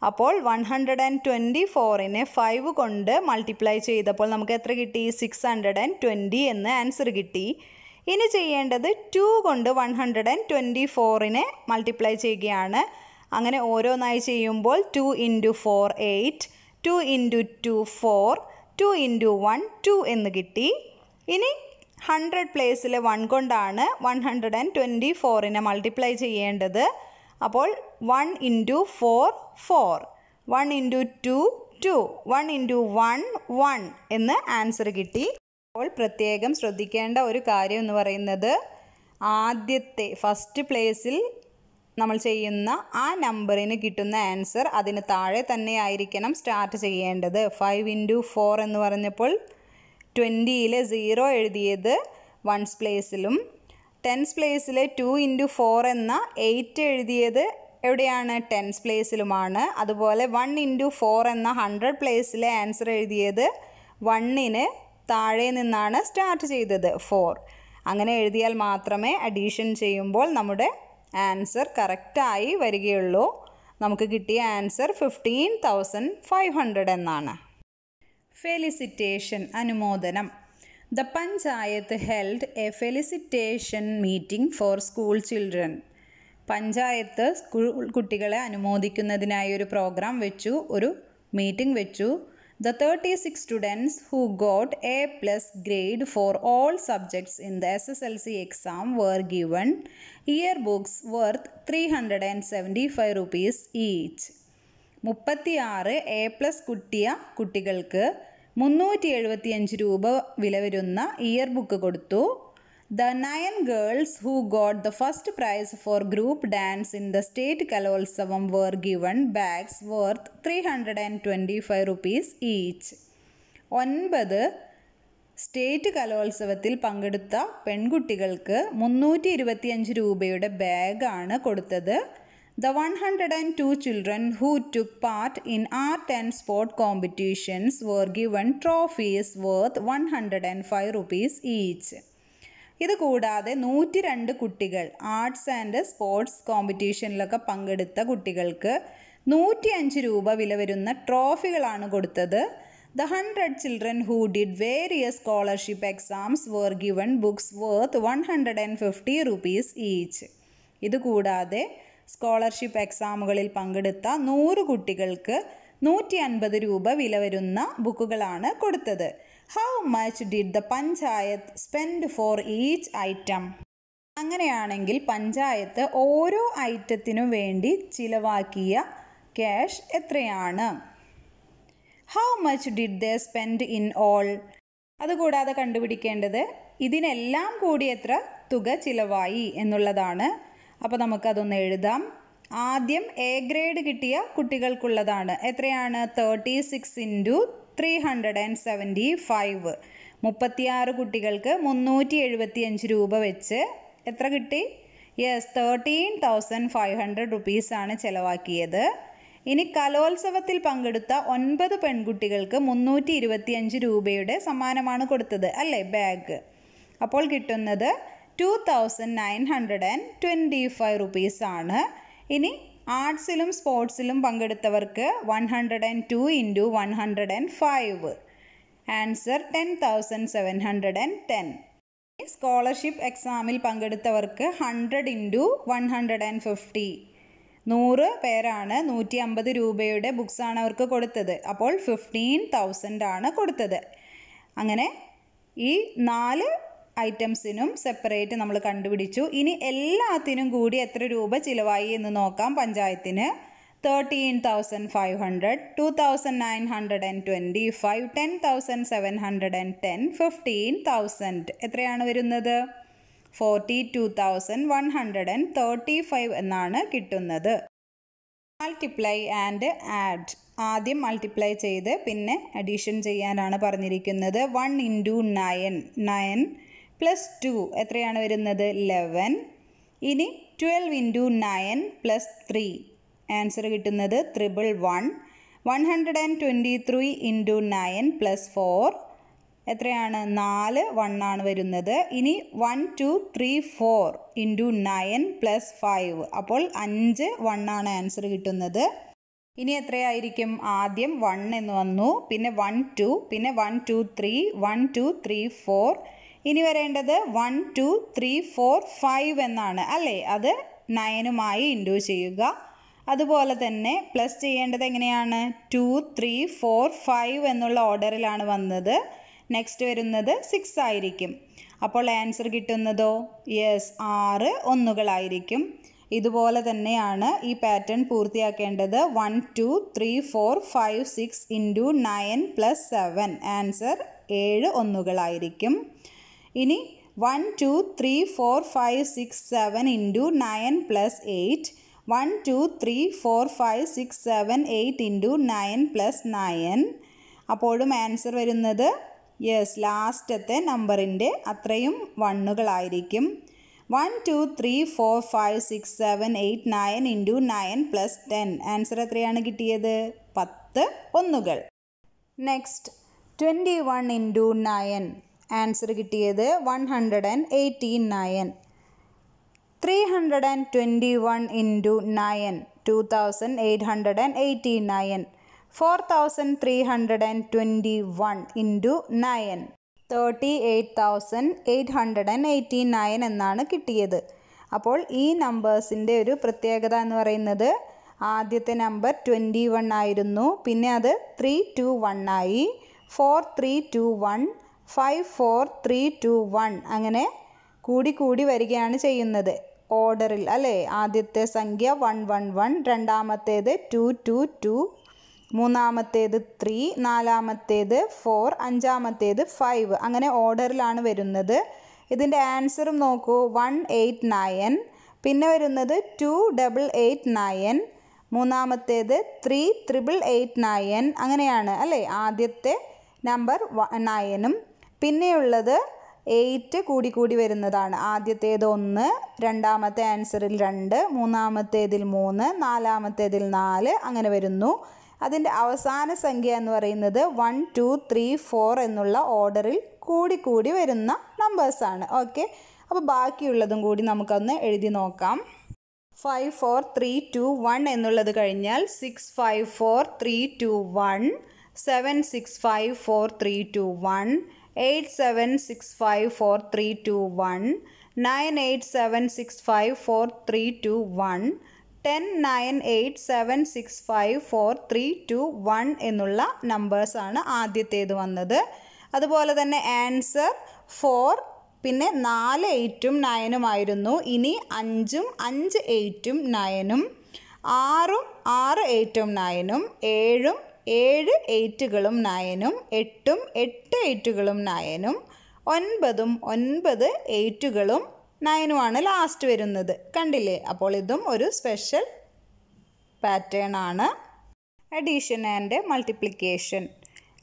അപ്പോൾ വൺ ഹൺഡ്രഡ് ആൻഡ് ട്വന്റി ഫോറിനെ ഫൈവ് കൊണ്ട് മൾട്ടിപ്ലൈ ചെയ്തപ്പോൾ നമുക്ക് എത്ര കിട്ടി? സിക്സ് ഹൺഡ്രഡ് ആൻഡ് ട്വന്റി എന്ന് ആൻസർ കിട്ടി. ഇനി ചെയ്യേണ്ടത് ടു കൊണ്ട് വൺ ഹൺഡ്രഡ് ആൻഡ് ട്വന്റി ഫോറിനെ മൾട്ടിപ്ലൈ ചെയ്യുകയാണ്. അങ്ങനെ ഓരോന്നായി ചെയ്യുമ്പോൾ two into four eight two into two four two into one two എന്ന് കിട്ടി. ഇനി ഹൺഡ്രഡ് പ്ലേസിൽ വൺ കൊണ്ടാണ് വൺ ഹൺഡ്രഡ് ആൻഡ് ട്വന്റി ഫോറിനെ മൾട്ടിപ്ലൈ ചെയ്യേണ്ടത്. അപ്പോൾ one into four four one into two two one into one one എന്ന് ആൻസർ കിട്ടി. അപ്പോൾ പ്രത്യേകം ശ്രദ്ധിക്കേണ്ട ഒരു കാര്യം എന്ന് പറയുന്നത് ആദ്യത്തെ ഫസ്റ്റ് പ്ലേസിൽ നമ്മൾ ചെയ്യുന്ന ആ നമ്പറിന് കിട്ടുന്ന ആൻസർ അതിന് താഴെ തന്നെ ആയിരിക്കണം സ്റ്റാർട്ട് ചെയ്യേണ്ടത്. ഫൈവ് ഇന്റു ഫോർ എന്ന് പറഞ്ഞപ്പോൾ ട്വന്റിയിലെ സീറോ എഴുതിയത് വൺസ് പ്ലേസിലും. ടെൻസ് പ്ലേസിൽ ടു ഇന്റു ഫോർ എന്ന എയ്റ്റ് എഴുതിയത് എവിടെയാണ്? ടെൻസ് പ്ലേസിലുമാണ്. അതുപോലെ വൺ ഇന്റു ഫോർ എന്ന ഹൺഡ്രഡ് പ്ലേസിലെ ആൻസർ എഴുതിയത് വണ്ണിന് താഴെ നിന്നാണ് സ്റ്റാർട്ട് ചെയ്തത് ഫോർ. അങ്ങനെ എഴുതിയാൽ മാത്രമേ അഡീഷൻ ചെയ്യുമ്പോൾ നമ്മുടെ ആൻസർ കറക്റ്റായി വരികയുള്ളൂ. നമുക്ക് കിട്ടിയ answer fifteen thousand five hundred എന്നാണ്. Felicitation അനുമോദനം. The panchayat held a felicitation meeting for school children. Panchayat school കുട്ടികളെ അനുമോദിക്കുന്നതിനായി ഒരു പ്രോഗ്രാം വെച്ചു ഒരു മീറ്റിംഗ് വെച്ചു. The thirty six students who got A plus grade for all subjects in the S S L C exam were given. Year books worth three hundred and seventy five rupees each. മുപ്പത്തിയാറ് എ പ്ലസ് കുട്ടിയ കുട്ടികൾക്ക് മുന്നൂറ്റി എഴുപത്തിയഞ്ച് രൂപ വില വരുന്ന ഇയർ ബുക്ക് കൊടുത്തു. The nine girls who got the first prize for group dance in the state Kalolsavam were given bags worth three hundred and twenty five rupees each. ഒൻപത് സ്റ്റേറ്റ് കലോത്സവത്തിൽ പങ്കെടുത്ത പെൺകുട്ടികൾക്ക് മുന്നൂറ്റി ഇരുപത്തിയഞ്ച് രൂപയുടെ ബാഗാണ് കൊടുത്തത്. The one hundred and two children who took part in art and sport competitions were given trophies worth one hundred and five rupees each. ഇത് കൂടാതെ നൂറ്റി രണ്ട് കുട്ടികൾ ആർട്സ് ആൻഡ് സ്പോർട്സ് കോമ്പറ്റീഷനിലൊക്കെ പങ്കെടുത്ത കുട്ടികൾക്ക് നൂറ്റി അഞ്ച് രൂപ വില വരുന്ന ട്രോഫികളാണ് കൊടുത്തത്. The hundred children who did various scholarship exams were given books worth one hundred and fifty rupees each ഇതുകൂടാതെ സ്കോളർഷിപ്പ് എക്സാമുകളിൽ പങ്കെടുത്ത നൂറ് കുട്ടികൾക്ക് നൂറ്റി അൻപത് രൂപ വില വരുന്ന ബുക്കുകളാണ് കൊടുത്തത്. How much did the panchayat spend for each item അങ്ങനെയാണെങ്കിൽ പഞ്ചായത്ത് ഓരോ ഐറ്റത്തിനു വേണ്ടി ചിലവാക്കിയ ക്യാഷ് എത്രയാണ്? How much did the spend in all അതുകൂടാതെ കണ്ടുപിടിക്കേണ്ടത് ഇതിനെല്ലാം കൂടി എത്ര? തുക ചിലവായി എന്നുള്ളതാണ്. അപ്പോൾ നമുക്കതൊന്ന് എഴുതാം. ആദ്യം എ ഗ്രേഡ് കിട്ടിയ കുട്ടികൾക്കുള്ളതാണ്. എത്രയാണ്? Thirty six into three hundred and seventy five മുപ്പത്തിയാറ് കുട്ടികൾക്ക് മുന്നൂറ്റി എഴുപത്തിയഞ്ച് രൂപ വെച്ച് എത്ര കിട്ടി? Yes thirteen thousand five hundred റുപ്പീസാണ് ചിലവാക്കിയത്. ഇനി കലോത്സവത്തിൽ പങ്കെടുത്ത ഒൻപത് പെൺകുട്ടികൾക്ക് മുന്നൂറ്റി ഇരുപത്തിയഞ്ച് രൂപയുടെ സമ്മാനമാണ് കൊടുത്തത് അല്ലേ? ബാഗ്. അപ്പോൾ കിട്ടുന്നത് two thousand nine hundred and twenty five റുപ്പീസാണ് ഇനി ആർട്സിലും സ്പോർട്സിലും പങ്കെടുത്തവർക്ക് one hundred and two into one hundred and five. Answer ten thousand seven hundred and ten. Scholarship എക്സാമിൽ പങ്കെടുത്തവർക്ക് hundred into one hundred and fifty. നൂറ് പേരാണ് നൂറ്റി അമ്പത് രൂപയുടെ ബുക്സാണ് അവർക്ക് കൊടുത്തത്. അപ്പോൾ ഫിഫ്റ്റീൻ തൗസൻഡ് ആണ് കൊടുത്തത്. അങ്ങനെ ഈ നാല് ഐറ്റംസിനും സെപ്പറേറ്റ് നമ്മൾ കണ്ടുപിടിച്ചു. ഇനി എല്ലാത്തിനും കൂടി എത്ര രൂപ ചിലവായി എന്ന് നോക്കാം പഞ്ചായത്തിന്. Thirteen thousand five hundred two thousand nine hundred and twenty five ten thousand seven hundred and ten fifteen thousand എത്രയാണ് വരുന്നത്? Forty two thousand one hundred and thirty five എന്നാണ് കിട്ടുന്നത്. മൾട്ടിപ്ലൈ ആൻഡ് ആഡ് ആദ്യം മൾട്ടിപ്ലൈ ചെയ്ത് പിന്നെ അഡീഷൻ ചെയ്യാനാണ് പറഞ്ഞിരിക്കുന്നത്. One into nine nine plus two എത്രയാണ് വരുന്നത്? ലെവൻ ഇനി twelve into nine plus three answer കിട്ടുന്നത് triple one one hundred and twenty three into nine plus four എത്രയാണ്? നാല് വണ്ണാണ് വരുന്നത്. ഇനി one two three four into nine plus five അപ്പോൾ അഞ്ച് വണ്ണാണ് ആൻസർ കിട്ടുന്നത്. ഇനി എത്രയായിരിക്കും? ആദ്യം വൺ എന്ന് വന്നു പിന്നെ വൺ ടു പിന്നെ one two three one two three four ഇനി വരേണ്ടത് one two three four five എന്നാണ്. അല്ലേ? അത് നയനുമായി ഇന്റു ചെയ്യുക. അതുപോലെ തന്നെ പ്ലസ് ചെയ്യേണ്ടത് എങ്ങനെയാണ്? ടു ത്രീ ഫോർ ഫൈവ് എന്നുള്ള ഓർഡറിലാണ് വന്നത്. നെക്സ്റ്റ് വരുന്നത് സിക്സ് ആയിരിക്കും. അപ്പോൾ ആൻസർ കിട്ടുന്നതോ? യെസ് ആറ് ഒന്നുകളായിരിക്കും. ഇതുപോലെ തന്നെയാണ് ഈ pattern പൂർത്തിയാക്കേണ്ടത്. One two three four five six into nine plus seven answer ഏഴ് ഒന്നുകളായിരിക്കും. ഇനി one two three four five six seven into nine plus eight one two three four five six seven eight into nine plus nine അപ്പോഴും ആൻസർ വരുന്നത് യെസ് ലാസ്റ്റത്തെ നമ്പറിന്റെ അത്രയും വണ്ണുകളായിരിക്കും. One two three four five six seven eight nine into nine plus ten answer എത്രയാണ് കിട്ടിയത്? പത്ത് ഒന്നുകൾ. Next twenty one into nine answer കിട്ടിയത് one hundred and eighteen nine three hundred and twenty one into nine two thousand eight hundred and eighty nine four thousand three hundred and twenty one into nine. Thirty eight thousand eight hundred and eighty nine എന്നാണ് കിട്ടിയത്. അപ്പോൾ ഈ നമ്പേഴ്സിന്റെ ഒരു പ്രത്യേകത എന്ന് പറയുന്നത് ആദ്യത്തെ നമ്പർ ട്വന്റി വൺ ആയിരുന്നു. പിന്നെ അത് ത്രീ ടു വൺ ആയി. Four three two one five four three two one അങ്ങനെ കൂടി കൂടി വരികയാണ് ചെയ്യുന്നത്. ഓർഡറിൽ അല്ലേ? ആദ്യത്തെ സംഖ്യ വൺ വൺ വൺ രണ്ടാമത്തേത് ടു ടു ടു. മൂന്നാമത്തേത് ത്രീ നാലാമത്തേത് ഫോർ അഞ്ചാമത്തേത് ഫൈവ് അങ്ങനെ ഓർഡറിലാണ് വരുന്നത്. ഇതിന്റെ ആൻസറും നോക്കൂ. വൺ എയ്റ്റ് നയൻ പിന്നെ വരുന്നത് ടു ഡബിൾ എയ്റ്റ് നയൻ മൂന്നാമത്തേത് ത്രീ ത്രിബിൾ എയ്റ്റ് നയൻ അങ്ങനെയാണ് അല്ലേ? ആദ്യത്തെ നമ്പർ നയനും പിന്നെയുള്ളത് എയ്റ്റ് കൂടി കൂടി വരുന്നതാണ്. ആദ്യത്തേത് ഒന്ന് രണ്ടാമത്തെ ആൻസറിൽ രണ്ട് മൂന്നാമത്തേതിൽ മൂന്ന് നാലാമത്തേതിൽ നാല് അങ്ങനെ വരുന്നു. അതിന്റെ അവസാന സംഖ്യ എന്ന് പറയുന്നത് വൺ ടു ത്രീ ഫോർ എന്നുള്ള ഓർഡറിൽ കൂടി കൂടി വരുന്ന നമ്പേഴ്സാണ് ഓക്കെ അപ്പോൾ ബാക്കിയുള്ളതും കൂടി നമുക്കൊന്ന് എഴുതി നോക്കാം. Five four three two one എന്നുള്ളത് കഴിഞ്ഞാൽ six five four three two one seven six five four three two one eight seven six five four three two one nine eight seven six five four three two one ten nine eight seven six five four three two one എന്നുള്ള നമ്പേഴ്സാണ് ആദ്യത്തേത് വന്നത്. അതുപോലെ തന്നെ ആൻസർ ഫോർ പിന്നെ നാല് എയ്റ്റും നയനുമായിരുന്നു ഇനി അഞ്ചും അഞ്ച് എയ്റ്റും നയനും ആറും ആറ് എയ്റ്റും നയനും ഏഴും ഏഴ് എയ്റ്റുകളും നയനും എട്ടും എട്ട് എയ്റ്റുകളും നയനും ഒൻപതും ഒൻപത് എയ്റ്റുകളും നയനുമാണ് ലാസ്റ്റ് വരുന്നത്. കണ്ടില്ലേ? അപ്പോൾ ഇതും ഒരു സ്പെഷ്യൽ പാറ്റേൺ ആണ്. Addition and multiplication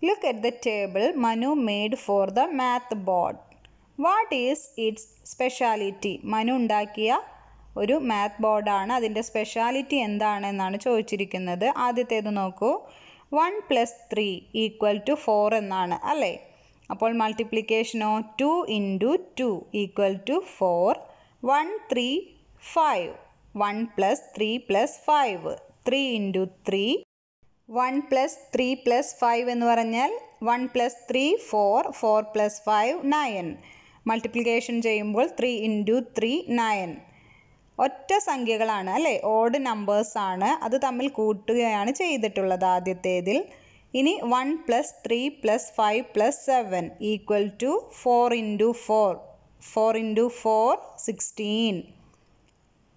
look at the table Manu made for the math board what is its speciality Manu ഉണ്ടാക്കിയ ഒരു മാത്ത് ബോർഡാണ് അതിന്റെ സ്പെഷ്യാലിറ്റി എന്താണെന്നാണ് ചോദിച്ചിരിക്കുന്നത്. ആദ്യത്തേത് നോക്കൂ. One plus three equal to four എന്നാണ് അല്ലേ? അപ്പോൾ മൾട്ടിപ്ലിക്കേഷനോ two into two equal to four one three five one plus three plus five three into three one plus three plus five എന്ന് പറഞ്ഞാൽ one plus three four four plus five nine multiplication ചെയ്യുമ്പോൾ ത്രീ ഇന്റു ത്രീ നയൻ ഒറ്റ സംഖ്യകളാണ് അല്ലേ? ഓഡ് നമ്പേഴ്സാണ് അത് തമ്മിൽ കൂട്ടുകയാണ് ചെയ്തിട്ടുള്ളത് ആദ്യത്തേതിൽ. ഇനി one plus three plus five plus seven equal to four into four four into four sixteen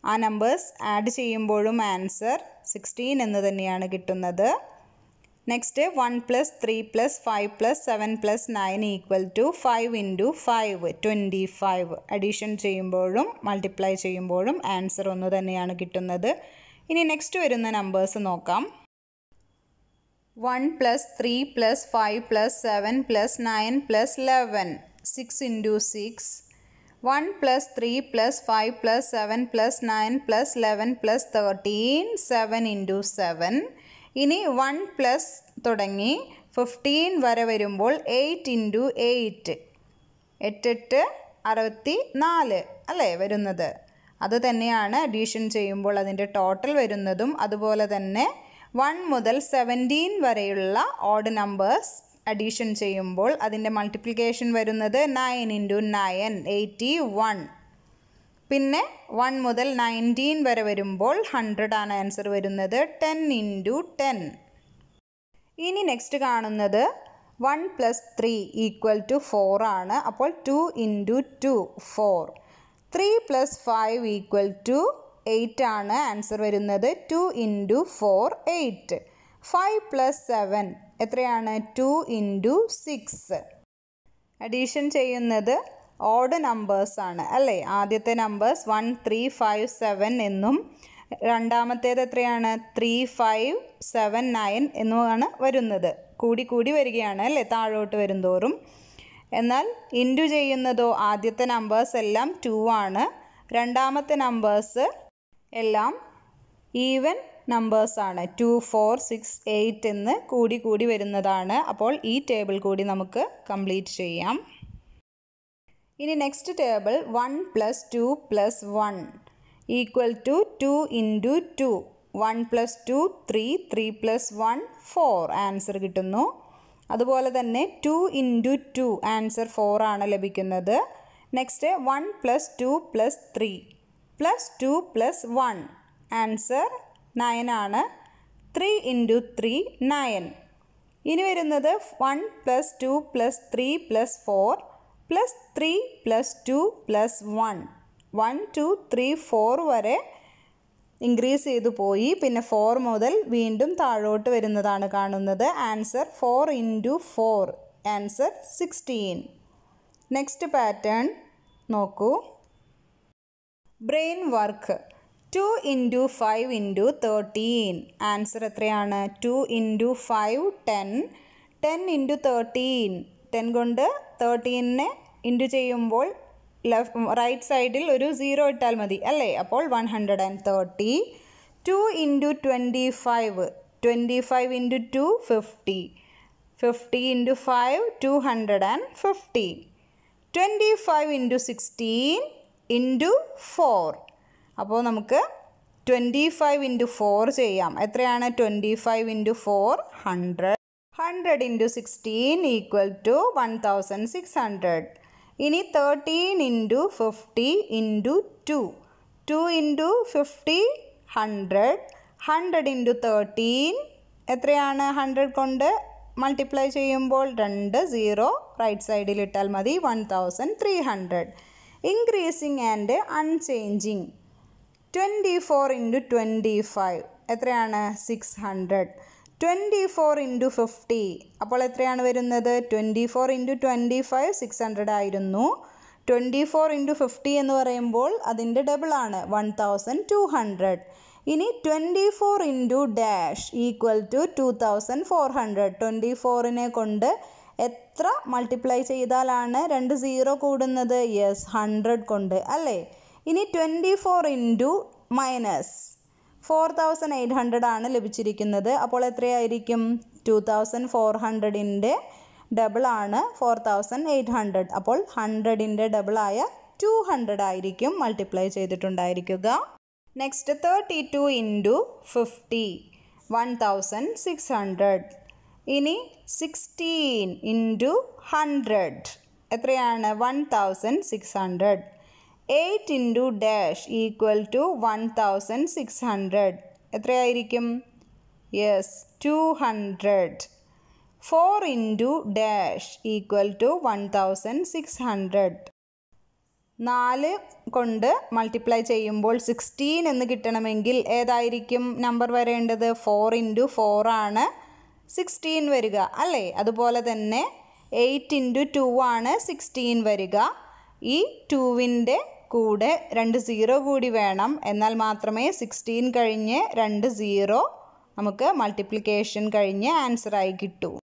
ആ നമ്പേഴ്സ് ആഡ് ചെയ്യുമ്പോഴും ആൻസർ സിക്സ്റ്റീൻ എന്ന് തന്നെയാണ് കിട്ടുന്നത്. Next one plus three plus five plus seven plus nine equal to five into five twenty five addition ചെയ്യുമ്പോഴും മൾട്ടിപ്ലൈ ചെയ്യുമ്പോഴും ആൻസർ ഒന്ന് തന്നെയാണ് കിട്ടുന്നത്. ഇനി നെക്സ്റ്റ് വരുന്ന നമ്പേഴ്സ് നോക്കാം. One plus three plus five plus seven plus nine plus eleven. Six into six. One plus three plus five plus seven plus nine plus eleven plus thirteen. Seven into seven. ഇനി വൺ പ്ലസ് തുടങ്ങി ഫിഫ്റ്റീൻ വരെ വരുമ്പോൾ എയ്റ്റ് ഇന്റു എയ്റ്റ്. എട്ടെട്ട് അറുപത്തി നാല് അല്ലേ വരുന്നത്? അത് തന്നെയാണ് അഡീഷൻ ചെയ്യുമ്പോൾ അതിന്റെ ടോട്ടൽ വരുന്നതും അതുപോലെ തന്നെ വൺ മുതൽ സെവന്റീൻ വരെയുള്ള ഓഡ് നമ്പേഴ്സ് അഡീഷൻ ചെയ്യുമ്പോൾ അതിന്റെ മൾട്ടിപ്ലിക്കേഷൻ വരുന്നത് nine into nine eighty one. പിന്നെ വൺ മുതൽ നയന്റീൻ വരെ വരുമ്പോൾ ഹൺഡ്രഡ് ആണ് ആൻസർ വരുന്നത് ടെൻ ഇന്റു ടെൻ. ഇനി നെക്സ്റ്റ് കാണുന്നത് one plus three equal to four ആണ്. അപ്പോൾ two into two four. Three plus five equal to eight ആണ് ആൻസർ വരുന്നത്. Two into four eight five plus seven എത്രയാണ്? ടു ഇന്റു സിക്സ് അഡീഷൻ ചെയ്യുന്നത് ഓഡ് നമ്പേഴ്സാണ് അല്ലേ? ആദ്യത്തെ numbers one three five seven എന്നും രണ്ടാമത്തേത് എത്രയാണ്? ത്രീ ഫൈവ് സെവൻ നയൻ എന്നുമാണ് വരുന്നത്. കൂടി കൂടി വരികയാണ് അല്ലേ? താഴോട്ട് വരുംതോറും എന്നാൽ ഇന്റു ചെയ്യുന്നതോ ആദ്യത്തെ നമ്പേഴ്സ് എല്ലാം ടു ആണ്. രണ്ടാമത്തെ നമ്പേഴ്സ് എല്ലാം ഈവൻ നമ്പേഴ്സാണ് ടു ഫോർ സിക്സ് എയ്റ്റ് എന്ന് കൂടി കൂടി വരുന്നതാണ്. അപ്പോൾ ഈ ടേബിൾ കൂടി നമുക്ക് കംപ്ലീറ്റ് ചെയ്യാം. ഇനി next table one plus two plus one equal to two into two one plus two three three plus one four answer കിട്ടുന്നു. അതുപോലെ തന്നെ ടു ഇന്റു ടു ആൻസർ ഫോറാണ് ലഭിക്കുന്നത്. Next one plus two plus three plus two plus one answer nine ആണ്. ത്രീ ഇന്റു ത്രീ നയൻ ഇനി വരുന്നത് one plus two plus three plus four plus three plus two plus one one two three four വരെ ഇൻക്രീസ് ചെയ്തു പോയി. പിന്നെ ഫോർ മുതൽ വീണ്ടും താഴോട്ട് വരുന്നതാണ് കാണുന്നത്. Answer four into four answer sixteen next pattern നോക്കൂ. Brain work. Two into five into thirteen. Answer എത്രയാണ്? Two into five ten. Ten into thirteen. Ten കൊണ്ട് തേർട്ടീനെ ഇന്റു ചെയ്യുമ്പോൾ ലെഫ്റ്റ് റൈറ്റ് സൈഡിൽ ഒരു സീറോ ഇട്ടാൽ മതി അല്ലേ? അപ്പോൾ one hundred and thirty. Two into twenty five twenty five into two fifty. Fifty into five two hundred and fifty. Twenty five into sixteen. Into four അപ്പോൾ നമുക്ക് ട്വന്റി ഫൈവ് ഇന്റു ഫോർ ചെയ്യാം. എത്രയാണ്? Twenty five into four hundred hundred into sixteen equal to one thousand six hundred ഇനി thirteen into fifty into two two into fifty hundred hundred into thirteen എത്രയാണ്? ഹൺഡ്രഡ് കൊണ്ട് മൾട്ടിപ്ലൈ ചെയ്യുമ്പോൾ രണ്ട് സീറോ റൈറ്റ് സൈഡിൽ ഇട്ടാൽ മതി one thousand three hundred increasing and unchanging twenty four into twenty five എത്രയാണ്? Six hundred twenty four into fifty അപ്പോൾ എത്രയാണ് വരുന്നത്? Twenty four into twenty five six hundred ആയിരുന്നു. ട്വന്റി ഫോർ ഇന്റു ഫിഫ്റ്റി എന്ന് പറയുമ്പോൾ അതിന്റെ ഡബിളാണ് വൺ തൗസൻഡ് ടു ഹൺഡ്രഡ് ഇനി twenty four into dash equal to two thousand four hundred twenty ഫോറിനെ കൊണ്ട് എത്ര മൾട്ടിപ്ലൈ ചെയ്താലാണ് രണ്ട് സീറോ കൂടുന്നത്? യെസ് ഹൺഡ്രഡ് കൊണ്ട് അല്ലേ? ഇനി twenty four into minus four thousand eight hundred ആണ് ലഭിച്ചിരിക്കുന്നത്. അപ്പോൾ എത്രയായിരിക്കും? ടു തൗസൻഡ് ഫോർ ഹൺഡ്രഡിന്റെ ഡബിൾ ആണ് ഫോർ തൗസൻഡ് എയ്റ്റ് ഹൺഡ്രഡ് അപ്പോൾ ഹൺഡ്രഡിന്റെ ഡബിളായ ടു ഹൺഡ്രഡ് ആയിരിക്കും multiply ചെയ്തിട്ടുണ്ടായിരിക്കുക. Next thirty two into fifty one thousand six hundred ഇനി സിക്സ്റ്റീൻ ഇന്റു ഹൺഡ്രഡ് എത്രയാണ്? One thousand six hundred eight into dash equal to one thousand six hundred എത്രയായിരിക്കും? Yes two hundred four into dash equal to one thousand six hundred നാല് കൊണ്ട് മൾട്ടിപ്ലൈ ചെയ്യുമ്പോൾ സിക്സ്റ്റീൻ എന്ന് കിട്ടണമെങ്കിൽ ഏതായിരിക്കും നമ്പർ വരേണ്ടത്? ഫോർ ഇന്റു ഫോറാണ് ആണ്. സിക്സ്റ്റീൻ വരിക അല്ലേ? അതുപോലെ തന്നെ എയ്റ്റ് ഇന്റു ടു ആണ് സിക്സ്റ്റീൻ വരിക. ഈ ടുവിന്റെ കൂടെ രണ്ട് സീറോ കൂടി വേണം. എന്നാൽ മാത്രമേ സിക്സ്റ്റീൻ കഴിഞ്ഞ് രണ്ട് സീറോ നമുക്ക് മൾട്ടിപ്ലിക്കേഷൻ കഴിഞ്ഞ് ആൻസറായി കിട്ടൂ.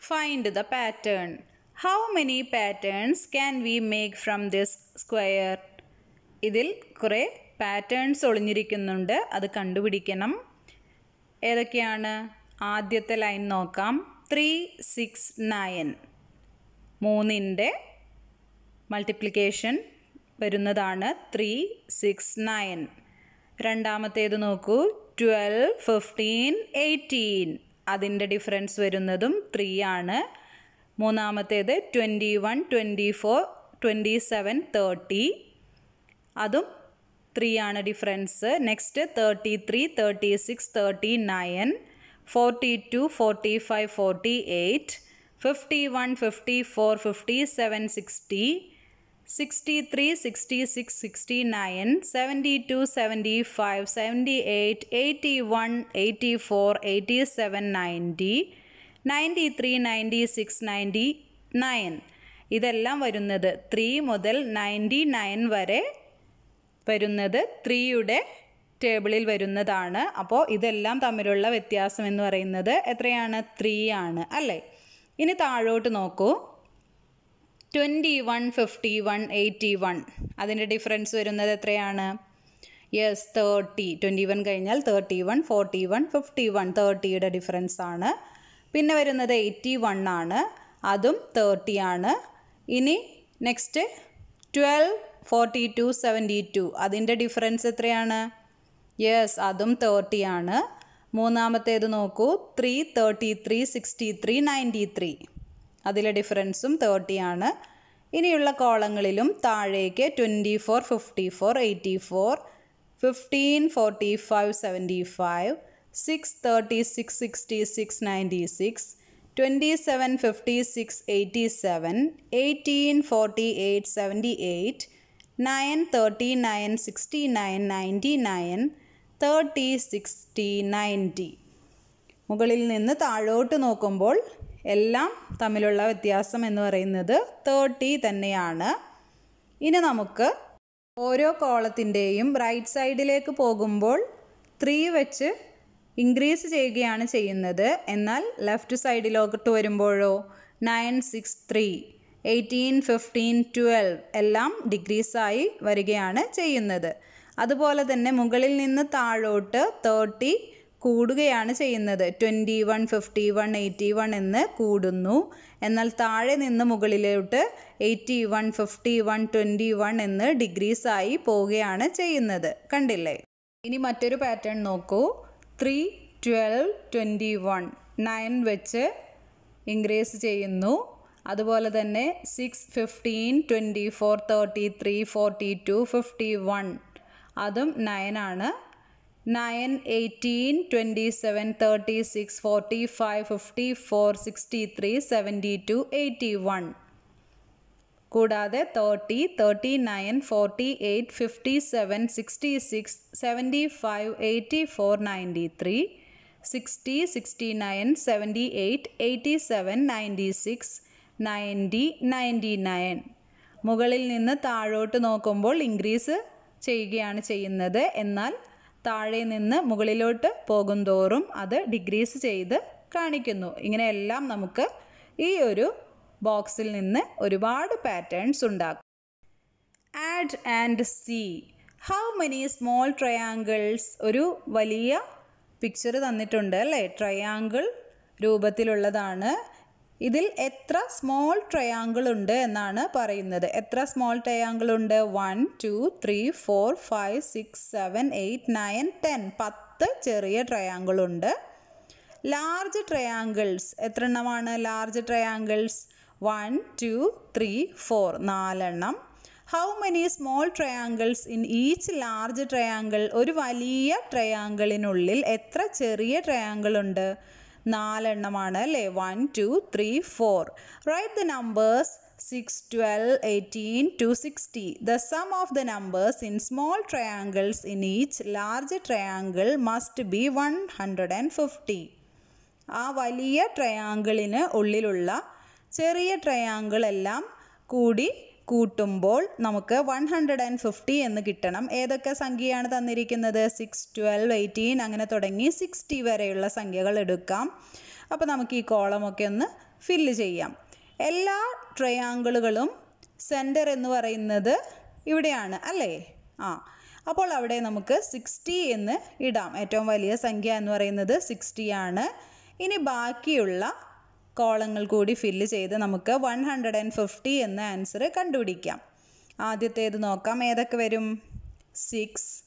Find the pattern how many patterns can we make from this square ഇതിൽ കുറേ പാറ്റേൺസ് ഒളിഞ്ഞിരിക്കുന്നുണ്ട്. അത് കണ്ടുപിടിക്കണം. ഏതൊക്കെയാണ്? ആദ്യത്തെ ലൈൻ നോക്കാം. ത്രീ സിക്സ് നയൻ മൂന്നിന്റെ മൾട്ടിപ്ലിക്കേഷൻ വരുന്നതാണ് ത്രീ സിക്സ് നയൻ രണ്ടാമത്തേത് നോക്കൂ. ട്വൽവ് ഫിഫ്റ്റീൻ എയ്റ്റീൻ അതിന്റെ ഡിഫറൻസ് വരുന്നതും ത്രീ ആണ്. മൂന്നാമത്തേത് twenty one twenty four twenty seven thirty അതും ത്രീ ആണ് difference next thirty three thirty six thirty nine forty two forty five forty eight fifty one fifty four fifty seven sixty sixty three sixty six sixty nine seventy two seventy five seventy eight eighty one eighty four eighty seven ninety ninety three ninety six ninety nine ഇതെല്ലാം വരുന്നത് ത്രീ മുതൽ നയന്റി നയൻ വരെ വരുന്നത് ത്രീയുടെ ടേബിളിൽ വരുന്നതാണ്. അപ്പോൾ ഇതെല്ലാം തമ്മിലുള്ള വ്യത്യാസം എന്ന് പറയുന്നത് എത്രയാണ്? ത്രീ ആണ് അല്ലേ? ഇനി താഴോട്ട് നോക്കൂ. Twenty one fifty one eighty one അതിന്റെ ഡിഫറൻസ് വരുന്നത് എത്രയാണ്? യെസ് തേർട്ടി ട്വന്റി വൺ കഴിഞ്ഞാൽ thirty one forty one fifty one തേർട്ടിയുടെ difference ആണ്. പിന്നെ വരുന്നത് എയ്റ്റി വൺ ആണ്. അതും തേർട്ടി ആണ്. ഇനി next twelve forty two seventy two അതിന്റെ ഡിഫറൻസ് എത്രയാണ്? യെസ് അതും തേർട്ടി ആണ്. മൂന്നാമത്തേത് നോക്കൂ. Three thirty three sixty three ninety three അതിലെ ഡിഫറൻസും തേർട്ടി ആണ്. ഇനിയുള്ള കോളങ്ങളിലും താഴേക്ക് twenty four fifty four eighty four fifteen forty five seventy five six thirty six sixty six ninety six twenty seven fifty six eighty seven eighteen forty eight seventy eight nine thirty nine sixty nine ninety nine thirty sixty ninety മുകളിൽ നിന്ന് താഴോട്ട് നോക്കുമ്പോൾ എല്ലാം തമ്മിലുള്ള വ്യത്യാസം എന്ന് പറയുന്നത് തേർട്ടി തന്നെയാണ്. ഇനി നമുക്ക് ഓരോ കോളത്തിന്റെയും റൈറ്റ് സൈഡിലേക്ക് പോകുമ്പോൾ ത്രീ വെച്ച് ഇൻക്രീസ് ചെയ്യുകയാണ് ചെയ്യുന്നത്. എന്നാൽ ലെഫ്റ്റ് സൈഡിലോട്ട് വരുമ്പോഴോ? Nine six three eighteen fifteen twelve എല്ലാം ഡിഗ്രീസായി വരികയാണ് ചെയ്യുന്നത്. അതുപോലെ തന്നെ മുകളിൽ നിന്ന് താഴോട്ട് തേർട്ടി കൂടുകയാണ് ചെയ്യുന്നത്. Twenty one fifty one eighty one എന്ന് കൂടുന്നു. എന്നാൽ താഴെ നിന്ന് മുകളിലോട്ട് eighty one fifty one twenty one എന്ന് ഡിഗ്രീസായി പോവുകയാണ് ചെയ്യുന്നത്. കണ്ടില്ലേ? ഇനി മറ്റൊരു പാറ്റേൺ നോക്കൂ. Three twelve twenty one nine വെച്ച് ഇൻക്രീസ് ചെയ്യുന്നു. അതുപോലെ തന്നെ six fifteen twenty four thirty three forty two fifty one അതും നയനാണ് nine eighteen twenty seven thirty six forty five fifty four sixty three seventy two eighty one കൂടാതെ thirty thirty nine forty eight fifty seven sixty six seventy five eighty four ninety three sixty sixty nine seventy eight eighty seven ninety six ninety ninety nine മുകളിൽ നിന്ന് താഴോട്ട് നോക്കുമ്പോൾ ഇൻക്രീസ് ചെയ്യുകയാണ് ചെയ്യുന്നത്. എന്നാൽ താഴെ നിന്ന് മുകളിലോട്ട് പോകും തോറും അത് ഡിഗ്രീസ് ചെയ്ത് കാണിക്കുന്നു. ഇങ്ങനെയെല്ലാം നമുക്ക് ഈ ഒരു ബോക്സിൽ നിന്ന് ഒരുപാട് പാറ്റേൺസ് ഉണ്ടാക്കും. Add and see how many small triangles ഒരു വലിയ പിക്ചർ തന്നിട്ടുണ്ട് അല്ലേ? ട്രയാങ്കിൾ രൂപത്തിലുള്ളതാണ്. ഇതിൽ എത്ര സ്മോൾ ട്രയാങ്കിൾ ഉണ്ട് എന്നാണ് പറയുന്നത്. എത്ര സ്മോൾ ട്രയാങ്കിൾ ഉണ്ട്? One two three four five six seven eight nine ten പത്ത് ചെറിയ ട്രയാങ്കിൾ ഉണ്ട്. ലാർജ് ട്രയാങ്കിൾസ് എത്ര എണ്ണമാണ് large triangles one two three four നാലെണ്ണം. How many small triangles in each large triangle ഒരു വലിയ ട്രയാങ്കിളിനുള്ളിൽ എത്ര ചെറിയ ട്രയാങ്കിൾ ഉണ്ട്? നാലെണ്ണമാണ് അല്ലേ? One two three four write the numbers six twelve eighteen to sixty the sum of the numbers in small triangles in each large triangle must be one hundred and fifty ആ വലിയ ട്രയാങ്കിളിന് ഉള്ളിലുള്ള ചെറിയ ട്രയാങ്കിളെല്ലാം കൂടി കൂട്ടുമ്പോൾ നമുക്ക് വൺ ഹൺഡ്രഡ് ആൻഡ് ഫിഫ്റ്റി എന്ന് കിട്ടണം. ഏതൊക്കെ സംഖ്യയാണ് തന്നിരിക്കുന്നത്? സിക്സ് ട്വൽവ് എയ്റ്റീൻ അങ്ങനെ തുടങ്ങി സിക്സ്റ്റി വരെയുള്ള സംഖ്യകൾ എടുക്കാം. അപ്പോൾ നമുക്ക് ഈ കോളമൊക്കെ ഒന്ന് ഫില്ല് ചെയ്യാം. എല്ലാ ട്രയാങ്കിളുകളും സെന്റർ എന്ന് പറയുന്നത് ഇവിടെയാണ് അല്ലേ? ആ അപ്പോൾ അവിടെ നമുക്ക് സിക്സ്റ്റി എന്ന് ഇടാം. ഏറ്റവും വലിയ സംഖ്യ എന്ന് പറയുന്നത് സിക്സ്റ്റി ആണ്. ഇനി ബാക്കിയുള്ള കോളങ്ങൾ കൂടി ഫില്ല് ചെയ്ത് നമുക്ക് വൺ ഹൺഡ്രഡ് ആൻഡ് ഫിഫ്റ്റി എന്ന ആൻസർ കണ്ടുപിടിക്കാം. ആദ്യത്തേത് നോക്കാം. ഏതൊക്കെ വരും? Six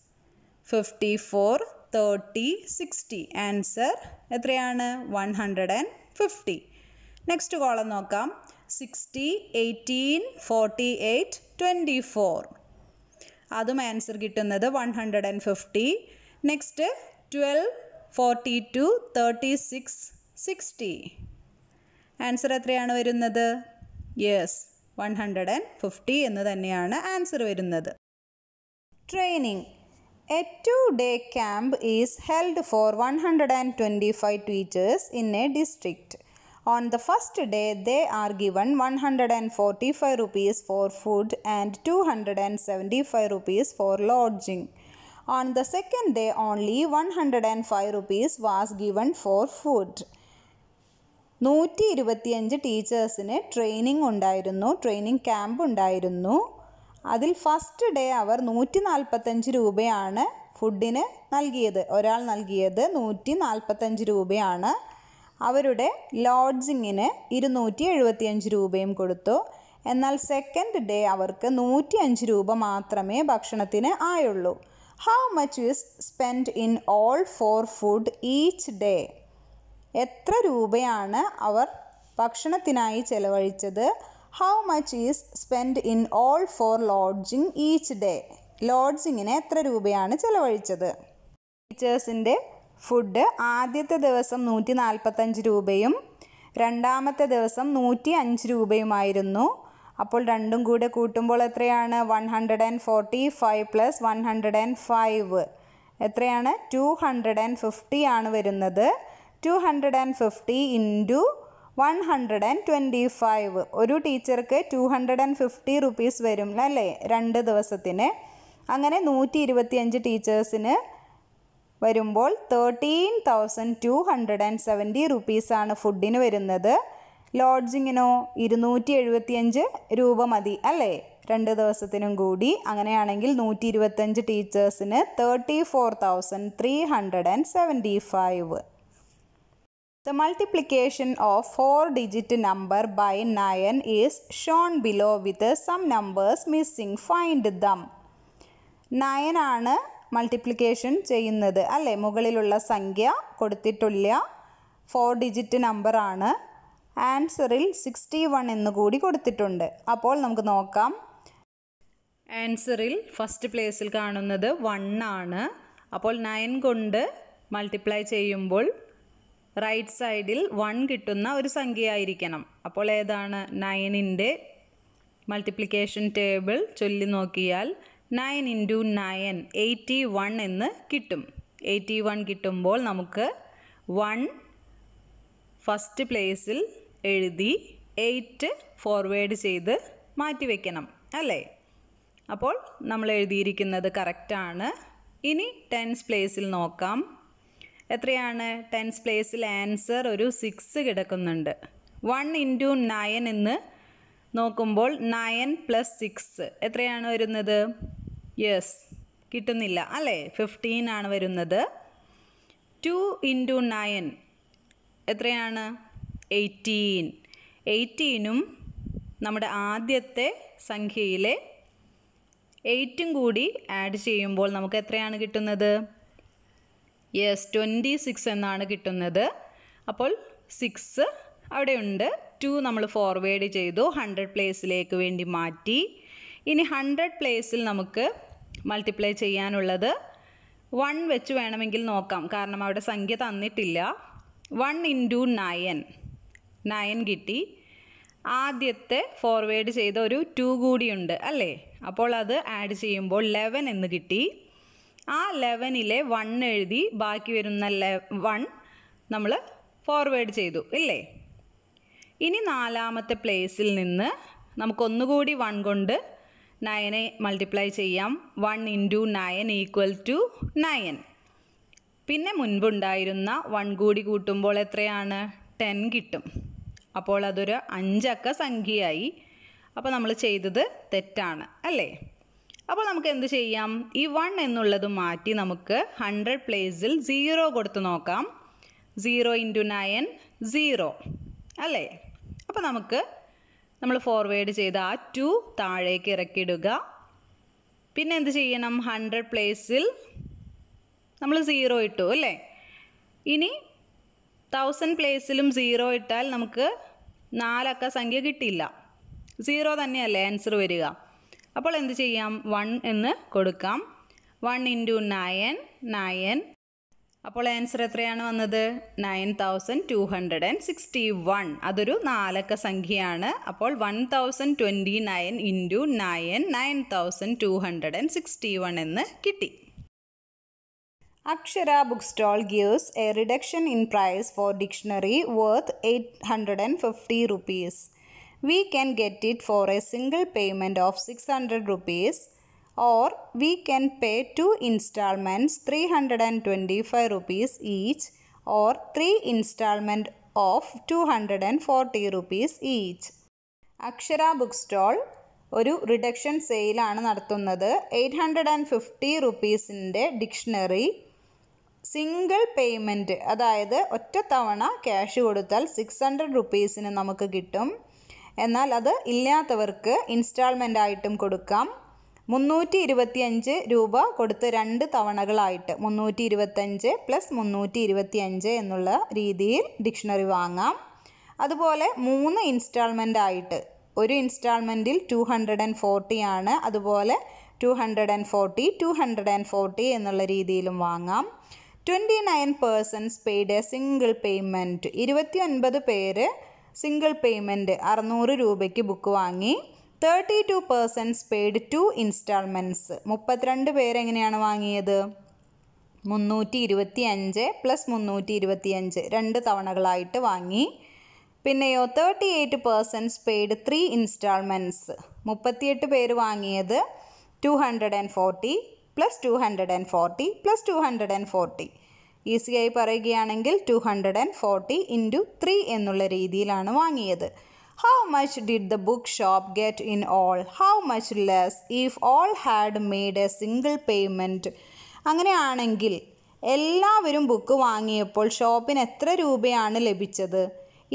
fifty four thirty sixty answer എത്രയാണ്? One hundred and fifty next column നോക്കാം. Sixty eighteen forty eight twenty four അതും ആൻസർ കിട്ടുന്നത് one hundred and fifty next twelve forty two thirty six sixty answer എത്രയാണ് വരുന്നത് yes one hundred and fifty എന്ന് തന്നെയാണ് ആൻസർ വരുന്നത് training a two day camp is held for one hundred and twenty five teachers in a district On the first day, they are given 145 rupees for food and 275 rupees for lodging. On the second day, only 105 rupees was given for food. നൂറ്റി ഇരുപത്തിയഞ്ച് ടീച്ചേഴ്സിന് ട്രെയിനിങ് ഉണ്ടായിരുന്നു ട്രെയിനിങ് ക്യാമ്പ് ഉണ്ടായിരുന്നു. അതിൽ ഫസ്റ്റ് ഡേ അവർ നൂറ്റി നാൽപ്പത്തഞ്ച് രൂപയാണ് ഫുഡിന് നൽകിയത് ഒരാൾ നൽകിയത് നൂറ്റി നാൽപ്പത്തഞ്ച് രൂപയാണ്. അവരുടെ ലോഡ്ജിങ്ങിന് ഇരുന്നൂറ്റി എഴുപത്തിയഞ്ച് രൂപയും കൊടുത്തു. എന്നാൽ സെക്കൻഡ് ഡേ അവർക്ക് നൂറ്റി അഞ്ച് രൂപ മാത്രമേ ഭക്ഷണത്തിന് ആയുള്ളൂ. How much is spend in all for food each day എത്ര രൂപയാണ് അവർ ഭക്ഷണത്തിനായി ചെലവഴിച്ചത്? How much is spend in all for lodging each day ലോഡ്ജിങ്ങിന് എത്ര രൂപയാണ് ചെലവഴിച്ചത്? ടീച്ചേഴ്സിന്റെ ഫുഡ് ആദ്യത്തെ ദിവസം നൂറ്റി നാൽപ്പത്തഞ്ച് രൂപയും രണ്ടാമത്തെ ദിവസം നൂറ്റി അഞ്ച് രൂപയുമായിരുന്നു. അപ്പോൾ രണ്ടും കൂടെ കൂട്ടുമ്പോൾ എത്രയാണ്? One hundred and forty five plus one hundred and five എത്രയാണ്? ടു ഹൺഡ്രഡ് ആൻഡ് ഫിഫ്റ്റി ആണ് വരുന്നത്. Two hundred and fifty into one hundred and twenty five ഒരു ടീച്ചർക്ക് two hundred and fifty rupees വരും അല്ലേ? രണ്ട് ദിവസത്തിന്. അങ്ങനെ നൂറ്റി ഇരുപത്തിയഞ്ച് ടീച്ചേഴ്സിന് വരുമ്പോൾ thirteen thousand two hundred and seventy റുപ്പീസാണ് ഫുഡിന് വരുന്നത്. ലോഡ്ജിങ്ങിനോ ഇരുന്നൂറ്റി എഴുപത്തിയഞ്ച് രൂപ മതി അല്ലേ? രണ്ട് ദിവസത്തിനും കൂടി. അങ്ങനെയാണെങ്കിൽ നൂറ്റി ഇരുപത്തഞ്ച് ടീച്ചേഴ്സിന് thirty four thousand three hundred and seventy five The multiplication of four-digit number by 9 is shown below with some numbers missing. Find them. 9 ആണ് മൾട്ടിപ്ലിക്കേഷൻ ചെയ്യുന്നത്. അല്ലേ? മുകളിലുള്ള സംഖ്യ കൊടുത്തിട്ടില്ല. ഫോർ ഡിജിറ്റ് ആണ്. ആൻസറിൽ സിക്സ്റ്റി വൺ എന്ന് കൂടി കൊടുത്തിട്ടുണ്ട്. അപ്പോൾ നമുക്ക് നോക്കാം. ആൻസറിൽ ഫസ്റ്റ് പ്ലേസിൽ കാണുന്നത് വൺ ആണ്. അപ്പോൾ നയൻ കൊണ്ട് മൾട്ടിപ്ലൈ ചെയ്യുമ്പോൾ റൈറ്റ് സൈഡിൽ വൺ കിട്ടുന്ന ഒരു സംഖ്യയായിരിക്കണം. അപ്പോൾ ഏതാണ്? നയനിന്റെ മൾട്ടിപ്ലിക്കേഷൻ ടേബിൾ ചൊല്ലി നോക്കിയാൽ nine into nine eighty one എന്ന് കിട്ടും. എയ്റ്റി വൺ കിട്ടുമ്പോൾ നമുക്ക് വൺ ഫസ്റ്റ് പ്ലേസിൽ എഴുതി എയ്റ്റ് ഫോർവേഡ് ചെയ്ത് മാറ്റി വയ്ക്കണം അല്ലേ? അപ്പോൾ നമ്മൾ എഴുതിയിരിക്കുന്നത് കറക്റ്റാണ് ഇനി ടെൻസ് പ്ലേസിൽ നോക്കാം. എത്രയാണ്? ടെൻസ് പ്ലേസിൽ ആൻസർ ഒരു സിക്സ് കിടക്കുന്നുണ്ട്. വൺ ഇന്റു നയൻ എന്ന് നോക്കുമ്പോൾ നയൻ പ്ലസ് സിക്സ് എത്രയാണ് വരുന്നത്? യെസ് കിട്ടുന്നില്ല. അല്ലേ? ഫിഫ്റ്റീൻ ആണ് വരുന്നത്. ടു ഇന്റു നയൻ എത്രയാണ്? എയ്റ്റീൻ എയ്റ്റീനും നമ്മുടെ ആദ്യത്തെ സംഖ്യയിലെ എയ്റ്റും കൂടി ആഡ് ചെയ്യുമ്പോൾ നമുക്ക് എത്രയാണ് കിട്ടുന്നത്? യെസ് ട്വന്റി സിക്സ് എന്നാണ് കിട്ടുന്നത്. അപ്പോൾ സിക്സ് അവിടെയുണ്ട്. ടു നമ്മൾ ഫോർവേഡ് ചെയ്തു. ഹൺഡ്രഡ് പ്ലേസിലേക്ക് വേണ്ടി മാറ്റി. ഇനി ഹൺഡ്രഡ് പ്ലേസിൽ നമുക്ക് മൾട്ടിപ്ലൈ ചെയ്യാനുള്ളത് വൺ വെച്ച് വേണമെങ്കിൽ നോക്കാം. കാരണം അവിടെ സംഖ്യ തന്നിട്ടില്ല. വൺ ഇന്റു നയൻ നയൻ കിട്ടി. ആദ്യത്തെ ഫോർവേഡ് ചെയ്ത ഒരു ടു കൂടിയുണ്ട് അല്ലേ? അപ്പോൾ അത് ആഡ് ചെയ്യുമ്പോൾ ലെവൻ എന്ന് കിട്ടി. ആ ലെവനിലെ വൺ എഴുതി ബാക്കി വരുന്ന ലെ വൺ നമ്മൾ ഫോർവേഡ് ചെയ്തു ഇല്ലേ? ഇനി നാലാമത്തെ പ്ലേസിൽ നിന്ന് നമുക്കൊന്നുകൂടി വൺ കൊണ്ട് നയനെ മൾട്ടിപ്ലൈ ചെയ്യാം. One into nine equal to nine പിന്നെ മുൻപുണ്ടായിരുന്ന വൺ കൂടി കൂട്ടുമ്പോൾ എത്രയാണ്? ടെൻ കിട്ടും. അപ്പോൾ അതൊരു അഞ്ചക്ക സംഖ്യയായി. അപ്പോൾ നമ്മൾ ചെയ്തത് തെറ്റാണ് അല്ലേ? അപ്പോൾ നമുക്ക് എന്ത് ചെയ്യാം? ഈ വൺ എന്നുള്ളത് മാറ്റി നമുക്ക് ഹൺഡ്രഡ് പ്ലേസിൽ സീറോ കൊടുത്ത് നോക്കാം. സീറോ ഇന്റു നയൻ സീറോ അല്ലേ? അപ്പോൾ നമുക്ക് നമ്മൾ ഫോർവേഡ് ചെയ്ത് ആ ടു താഴേക്ക് ഇറക്കിയിടുക. പിന്നെ എന്ത് ചെയ്യണം? ഹൺഡ്രഡ് പ്ലേസിൽ നമ്മൾ സീറോ ഇട്ടു അല്ലേ? ഇനി തൗസൻഡ് പ്ലേസിലും സീറോ ഇട്ടാൽ നമുക്ക് നാലക്ക സംഖ്യ കിട്ടിയില്ല. സീറോ തന്നെയല്ലേ ആൻസർ വരിക. അപ്പോൾ എന്ത് ചെയ്യാം? വൺ എന്ന് കൊടുക്കാം. വൺ ഇന്റു നയൻ നയൻ അപ്പോൾ ആൻസർ എത്രയാണ് വന്നത്? Nine thousand two hundred and sixty one അതൊരു നാലക്ക സംഖ്യയാണ്. അപ്പോൾ one thousand twenty nine into nine nine thousand two hundred and sixty one എന്ന് കിട്ടി. Akshara bookstall gives a reduction in price for dictionary worth 850 rupees. We can get it for a single payment of 600 rupees or we can pay two installments 325 rupees each or three installment of 240 rupees each. Akshara book stall ഒരു റിഡക്ഷൻ സെയിലാണ് നടത്തുന്നത് എയ്റ്റ് ഹൺഡ്രഡ് ആൻഡ് ഫിഫ്റ്റി റുപ്പീസിന്റെ ഡിക്ഷണറി സിംഗിൾ പേയ്മെന്റ് അതായത് ഒറ്റത്തവണ ക്യാഷ് കൊടുത്താൽ സിക്സ് ഹൺഡ്രഡ് റുപ്പീസിന് നമുക്ക് കിട്ടും എന്നാൽ അത് ഇല്ലാത്തവർക്ക് ഇൻസ്റ്റാൾമെന്റ് ആയിട്ടും കൊടുക്കാം. മുന്നൂറ്റി ഇരുപത്തിയഞ്ച് രൂപ കൊടുത്ത് രണ്ട് തവണകളായിട്ട് മുന്നൂറ്റി ഇരുപത്തഞ്ച് പ്ലസ് മുന്നൂറ്റി ഇരുപത്തിയഞ്ച് എന്നുള്ള രീതിയിൽ ഡിക്ഷണറി വാങ്ങാം. അതുപോലെ മൂന്ന് ഇൻസ്റ്റാൾമെന്റ് ആയിട്ട് ഒരു ഇൻസ്റ്റാൾമെന്റിൽ ടു ഹൺഡ്രഡ് ആൻഡ് ഫോർട്ടി ആണ്. അതുപോലെ two hundred and forty two hundred and forty എന്നുള്ള രീതിയിലും വാങ്ങാം. Twenty nine persons paid a single payment. ഇരുപത്തി ഒൻപത് പേര് സിംഗിൾ പേയ്മെന്റ് അറുന്നൂറ് രൂപയ്ക്ക് ബുക്ക് വാങ്ങി. Thirty two persons paid two instalments മുപ്പത്തിരണ്ട് പേരെങ്ങനെയാണ് വാങ്ങിയത്? മുന്നൂറ്റി ഇരുപത്തി അഞ്ച് പ്ലസ് മുന്നൂറ്റി ഇരുപത്തി അഞ്ച് രണ്ട് തവണകളായിട്ട് വാങ്ങി. പിന്നെയോ thirty eight persons paid three instalments മുപ്പത്തിയെട്ട് പേര് വാങ്ങിയത് two hundred and forty plus two hundred and forty plus two hundred and forty ഈസിയായി പറയുകയാണെങ്കിൽ two hundred and forty into three എന്നുള്ള രീതിയിലാണ് വാങ്ങിയത്. How much did the book shop get in all how much less if all had made a single payment അങ്ങനെയാണെങ്കിൽ എല്ലാവരും ബുക്ക് വാങ്ങിയപ്പോൾ ഷോപ്പിന് എത്ര രൂപയാണ് ലഭിച്ചത്?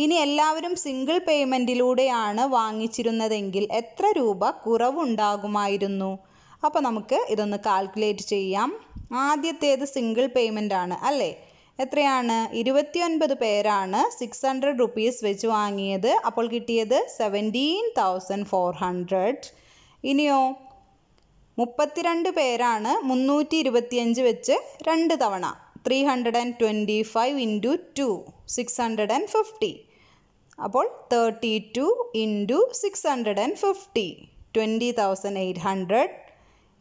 ഇനി എല്ലാവരും സിംഗിൾ പേയ്മെന്റിലൂടെയാണ് വാങ്ങിച്ചിരുന്നതെങ്കിൽ എത്ര രൂപ കുറവുണ്ടാകുമായിരുന്നു? അപ്പോൾ നമുക്ക് ഇതൊന്ന് കാൽക്കുലേറ്റ് ചെയ്യാം. ആദ്യത്തേത് സിംഗിൾ പേയ്മെന്റ് ആണ് അല്ലേ? എത്രയാണ്? ഇരുപത്തിയൊൻപത് പേരാണ് സിക്സ് ഹൺഡ്രഡ് റുപ്പീസ് വെച്ച് വാങ്ങിയത്. അപ്പോൾ കിട്ടിയത് സെവന്റീൻ തൗസൻഡ് ഫോർ ഹൺഡ്രഡ് ഇനിയോ മുപ്പത്തിരണ്ട് പേരാണ് മുന്നൂറ്റി ഇരുപത്തിയഞ്ച് വെച്ച് രണ്ട് തവണ three hundred and twenty five into two six hundred and fifty അപ്പോൾ thirty two into six hundred and fifty twenty thousand eight hundred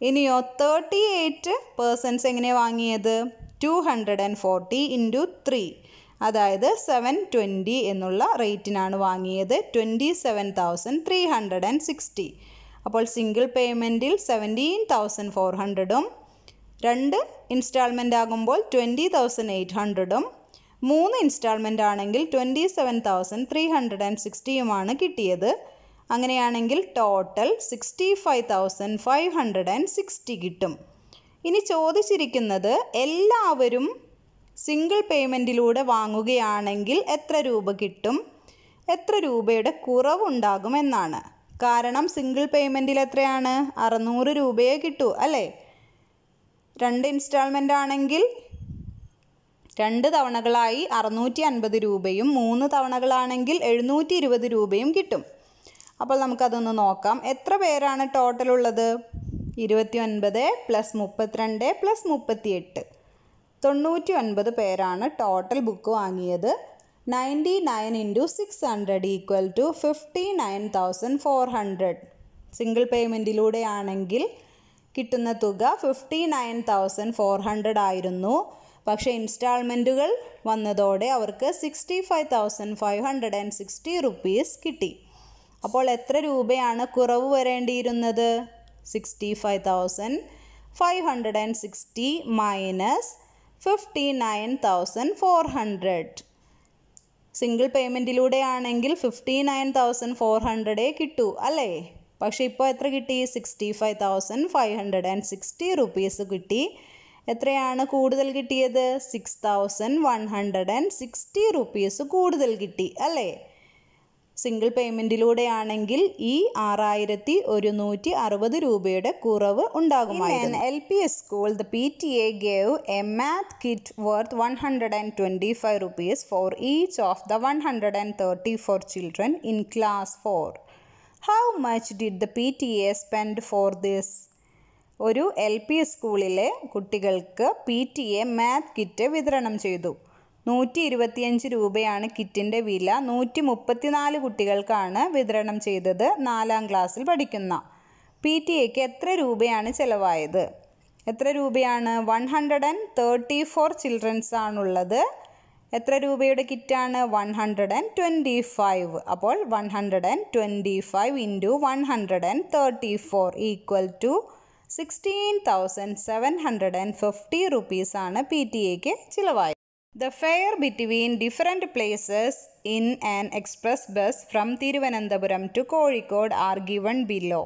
ഇനിയോ തേർട്ടി എയ്റ്റ് പേഴ്സൺസ് എങ്ങനെ വാങ്ങിയത്? Two hundred and forty into three അതായത് സെവൻ ട്വന്റി എന്നുള്ള റേറ്റിനാണ് വാങ്ങിയത്. Twenty seven thousand three hundred and sixty അപ്പോൾ സിംഗിൾ പേയ്മെന്റിൽ സെവന്റീൻ തൗസൻഡ് ഫോർ ഹൺഡ്രഡും രണ്ട് ഇൻസ്റ്റാൾമെന്റ് ആകുമ്പോൾ ട്വന്റി തൗസൻഡ് എയ്റ്റ് ഹൺഡ്രഡും മൂന്ന് ഇൻസ്റ്റാൾമെന്റ് ആണെങ്കിൽ twenty seven thousand three hundred and സിക്സ്റ്റിയുമാണ് കിട്ടിയത്. അങ്ങനെയാണെങ്കിൽ total sixty five thousand five hundred and sixty കിട്ടും. ഇനി ചോദിച്ചിരിക്കുന്നത് എല്ലാവരും സിംഗിൾ പേയ്മെന്റിലൂടെ വാങ്ങുകയാണെങ്കിൽ എത്ര രൂപ കിട്ടും? എത്ര രൂപയുടെ കുറവുണ്ടാകും എന്നാണ്. കാരണം സിംഗിൾ പേയ്മെന്റിൽ എത്രയാണ്? അറുന്നൂറ് രൂപയെ കിട്ടൂ അല്ലേ? രണ്ട് ഇൻസ്റ്റാൾമെന്റ് ആണെങ്കിൽ രണ്ട് തവണകളായി അറുന്നൂറ്റി അൻപത് രൂപയും മൂന്ന് തവണകളാണെങ്കിൽ എഴുന്നൂറ്റി ഇരുപത് രൂപയും കിട്ടും. അപ്പോൾ നമുക്കതൊന്ന് നോക്കാം. എത്ര പേരാണ് ടോട്ടൽ ഉള്ളത്? ഇരുപത്തി ഒൻപത് പ്ലസ് മുപ്പത്തിരണ്ട് പ്ലസ് മുപ്പത്തിയെട്ട്. തൊണ്ണൂറ്റി ഒൻപത് പേരാണ് ടോട്ടൽ ബുക്ക് വാങ്ങിയത്. Ninety nine into six hundred equal to fifty nine thousand four hundred single പേയ്മെന്റിലൂടെയാണെങ്കിൽ കിട്ടുന്ന തുക fifty nine thousand four hundred ആയിരുന്നു. പക്ഷേ ഇൻസ്റ്റാൾമെന്റുകൾ വന്നതോടെ അവർക്ക് sixty five thousand five hundred and sixty rupees കിട്ടി. അപ്പോൾ എത്ര രൂപയാണ് കുറവ് വരേണ്ടിയിരുന്നത്? Sixty five thousand five hundred and sixty minus fifty nine thousand four hundred single പേയ്മെന്റിലൂടെയാണെങ്കിൽ fifty nine thousand four ഹൺഡ്രഡേ കിട്ടൂ അല്ലേ? പക്ഷേ ഇപ്പോൾ എത്ര കിട്ടി? Sixty five thousand five hundred and sixty rupees കിട്ടി. എത്രയാണ് കൂടുതൽ കിട്ടിയത്? Six thousand one hundred and sixty rupees കൂടുതൽ കിട്ടി അല്ലേ? സിംഗിൾ പേയ്മെന്റിലൂടെയാണെങ്കിൽ ഈ ആറായിരത്തി ഒരുന്നൂറ്റി അറുപത് രൂപയുടെ കുറവ് ഉണ്ടാകുമായിരുന്നു. L P S school the P T A gave a math kit worth one hundred and twenty five rupees for each of the one hundred and thirty four children in class four how much did the P T A spend for this ഒരു എൽ പി സ്കൂളിലെ കുട്ടികൾക്ക് P T A math kit വിതരണം ചെയ്തു. നൂറ്റി ഇരുപത്തിയഞ്ച് രൂപയാണ് കിറ്റിന്റെ വില. നൂറ്റി മുപ്പത്തിനാല് കുട്ടികൾക്കാണ് വിതരണം ചെയ്തത് നാലാം ക്ലാസ്സിൽ പഠിക്കുന്ന. പി ടി എക്ക് എത്ര രൂപയാണ് ചിലവായത്? എത്ര രൂപയാണ്? One hundred and thirty four childrens ആണുള്ളത്. എത്ര രൂപയുടെ കിറ്റാണ്? One hundred and twenty five. അപ്പോൾ one hundred and twenty five into one hundred and thirty four equal to sixteen thousand seven hundred and fifty റുപ്പീസാണ് പി ടി എക്ക് ചിലവായത്. The fare between different places in an express bus from Thiruvananthapuram to Kozhikode are given below.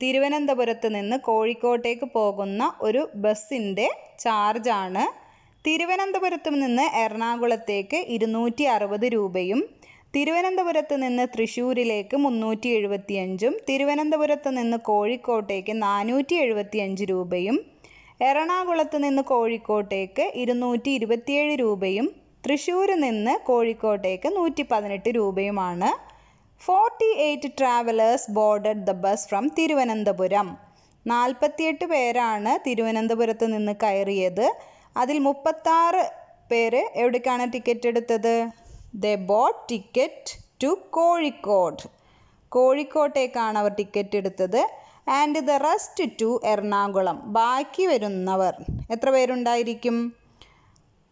തിരുവനന്തപുരത്ത് നിന്ന് കോഴിക്കോട്ടേക്ക് പോകുന്ന ഒരു ബസ്സിന്റെ ചാർജാണ് തിരുവനന്തപുരത്ത് നിന്ന് എറണാകുളത്തേക്ക് ഇരുന്നൂറ്റി അറുപത് രൂപയും തിരുവനന്തപുരത്ത് നിന്ന് തൃശ്ശൂരിലേക്ക് മുന്നൂറ്റി എഴുപത്തിയഞ്ചും തിരുവനന്തപുരത്ത് നിന്ന് കോഴിക്കോട്ടേക്ക് നാനൂറ്റി എഴുപത്തിയഞ്ച് രൂപയും എറണാകുളത്ത് നിന്ന് കോഴിക്കോട്ടേക്ക് ഇരുന്നൂറ്റി ഇരുപത്തിയേഴ് രൂപയും തൃശ്ശൂർ നിന്ന് കോഴിക്കോട്ടേക്ക് നൂറ്റി പതിനെട്ട് രൂപയുമാണ്. Forty eight travellers boarded the bus from Thiruvananthapuram. നാൽപ്പത്തിയെട്ട് പേരാണ് തിരുവനന്തപുരത്ത് നിന്ന് കയറിയത്. അതിൽ മുപ്പത്താറ് പേര് എവിടേക്കാണ് ടിക്കറ്റ് എടുത്തത്? The bought ticket to Kozhikode. കോഴിക്കോട്ടേക്കാണ് അവർ ടിക്കറ്റ് എടുത്തത്. And the rest to Ernakulam. ബാക്കി വരുന്നവർ എത്ര പേരുണ്ടായിരിക്കും?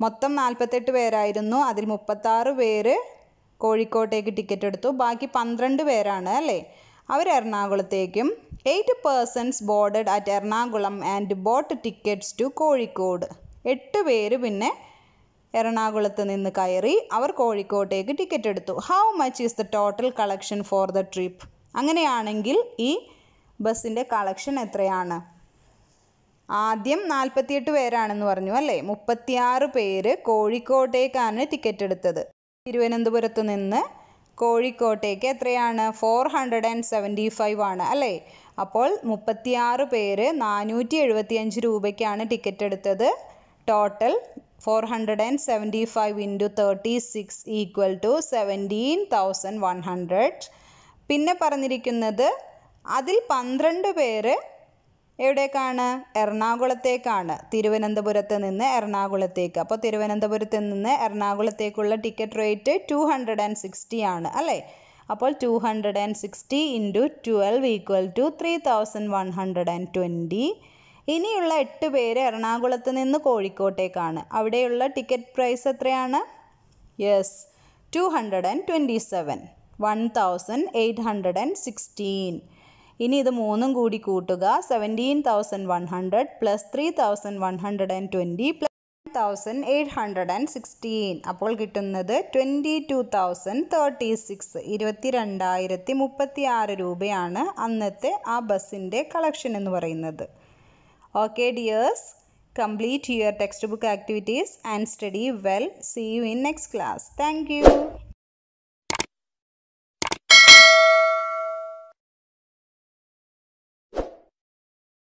മൊത്തം നാൽപ്പത്തെട്ട് പേരായിരുന്നു. അതിൽ മുപ്പത്താറ് പേര് കോഴിക്കോട്ടേക്ക് ടിക്കറ്റ് എടുത്തു. ബാക്കി പന്ത്രണ്ട് പേരാണ് അല്ലേ? അവർ എറണാകുളത്തേക്കും. Eight persons boarded at Ernakulam and bought tickets to Kozhikode. എട്ട് പേര് പിന്നെ എറണാകുളത്ത് നിന്ന് കയറി അവർ കോഴിക്കോട്ടേക്ക് ടിക്കറ്റ് എടുത്തു. How much is the total collection for the trip അങ്ങനെയാണെങ്കിൽ ഈ ബസ്സിന്റെ കളക്ഷൻ എത്രയാണ്? ആദ്യം നാൽപ്പത്തിയെട്ട് പേരാണെന്ന് പറഞ്ഞു അല്ലേ? മുപ്പത്തിയാറ് പേര് കോഴിക്കോട്ടേക്കാണ് ടിക്കറ്റ് എടുത്തത്. തിരുവനന്തപുരത്ത് നിന്ന് കോഴിക്കോട്ടേക്ക് എത്രയാണ്? Four hundred and seventy five ആണ് അല്ലേ? അപ്പോൾ മുപ്പത്തിയാറ് പേര് നാനൂറ്റി എഴുപത്തിയഞ്ച് രൂപയ്ക്കാണ് ടിക്കറ്റ് എടുത്തത്. Total four hundred and seventy five into thirty six equal to seventeen thousand one hundred. പിന്നെ പറഞ്ഞിരിക്കുന്നത് അതിൽ പന്ത്രണ്ട് പേര് എവിടേക്കാണ്? എറണാകുളത്തേക്കാണ്. തിരുവനന്തപുരത്ത് നിന്ന് എറണാകുളത്തേക്ക്. അപ്പോൾ തിരുവനന്തപുരത്ത് നിന്ന് എറണാകുളത്തേക്കുള്ള ticket rate two hundred and sixty ആണ് അല്ലേ? അപ്പോൾ two hundred and sixty into twelve equal to three thousand one hundred and twenty ഇനിയുള്ള എട്ട് പേര് എറണാകുളത്ത് നിന്ന് കോഴിക്കോട്ടേക്കാണ്. അവിടെയുള്ള ടിക്കറ്റ് പ്രൈസ് എത്രയാണ്? Yes two hundred and twenty seven one thousand eight hundred and sixteen ഇനി ഇത് മൂന്നും കൂടി കൂട്ടുക. Seventeen thousand one hundred plus three thousand one hundred and twenty plus thousand eight hundred and sixteen അപ്പോൾ കിട്ടുന്നത് twenty two thousand thirty six ഇരുപത്തി രണ്ടായിരത്തി മുപ്പത്തി ആറ് രൂപയാണ് അന്നത്തെ ആ ബസ്സിന്റെ കളക്ഷൻ എന്ന് പറയുന്നത്. Okay dears your text book activities and study well see you in next class thank you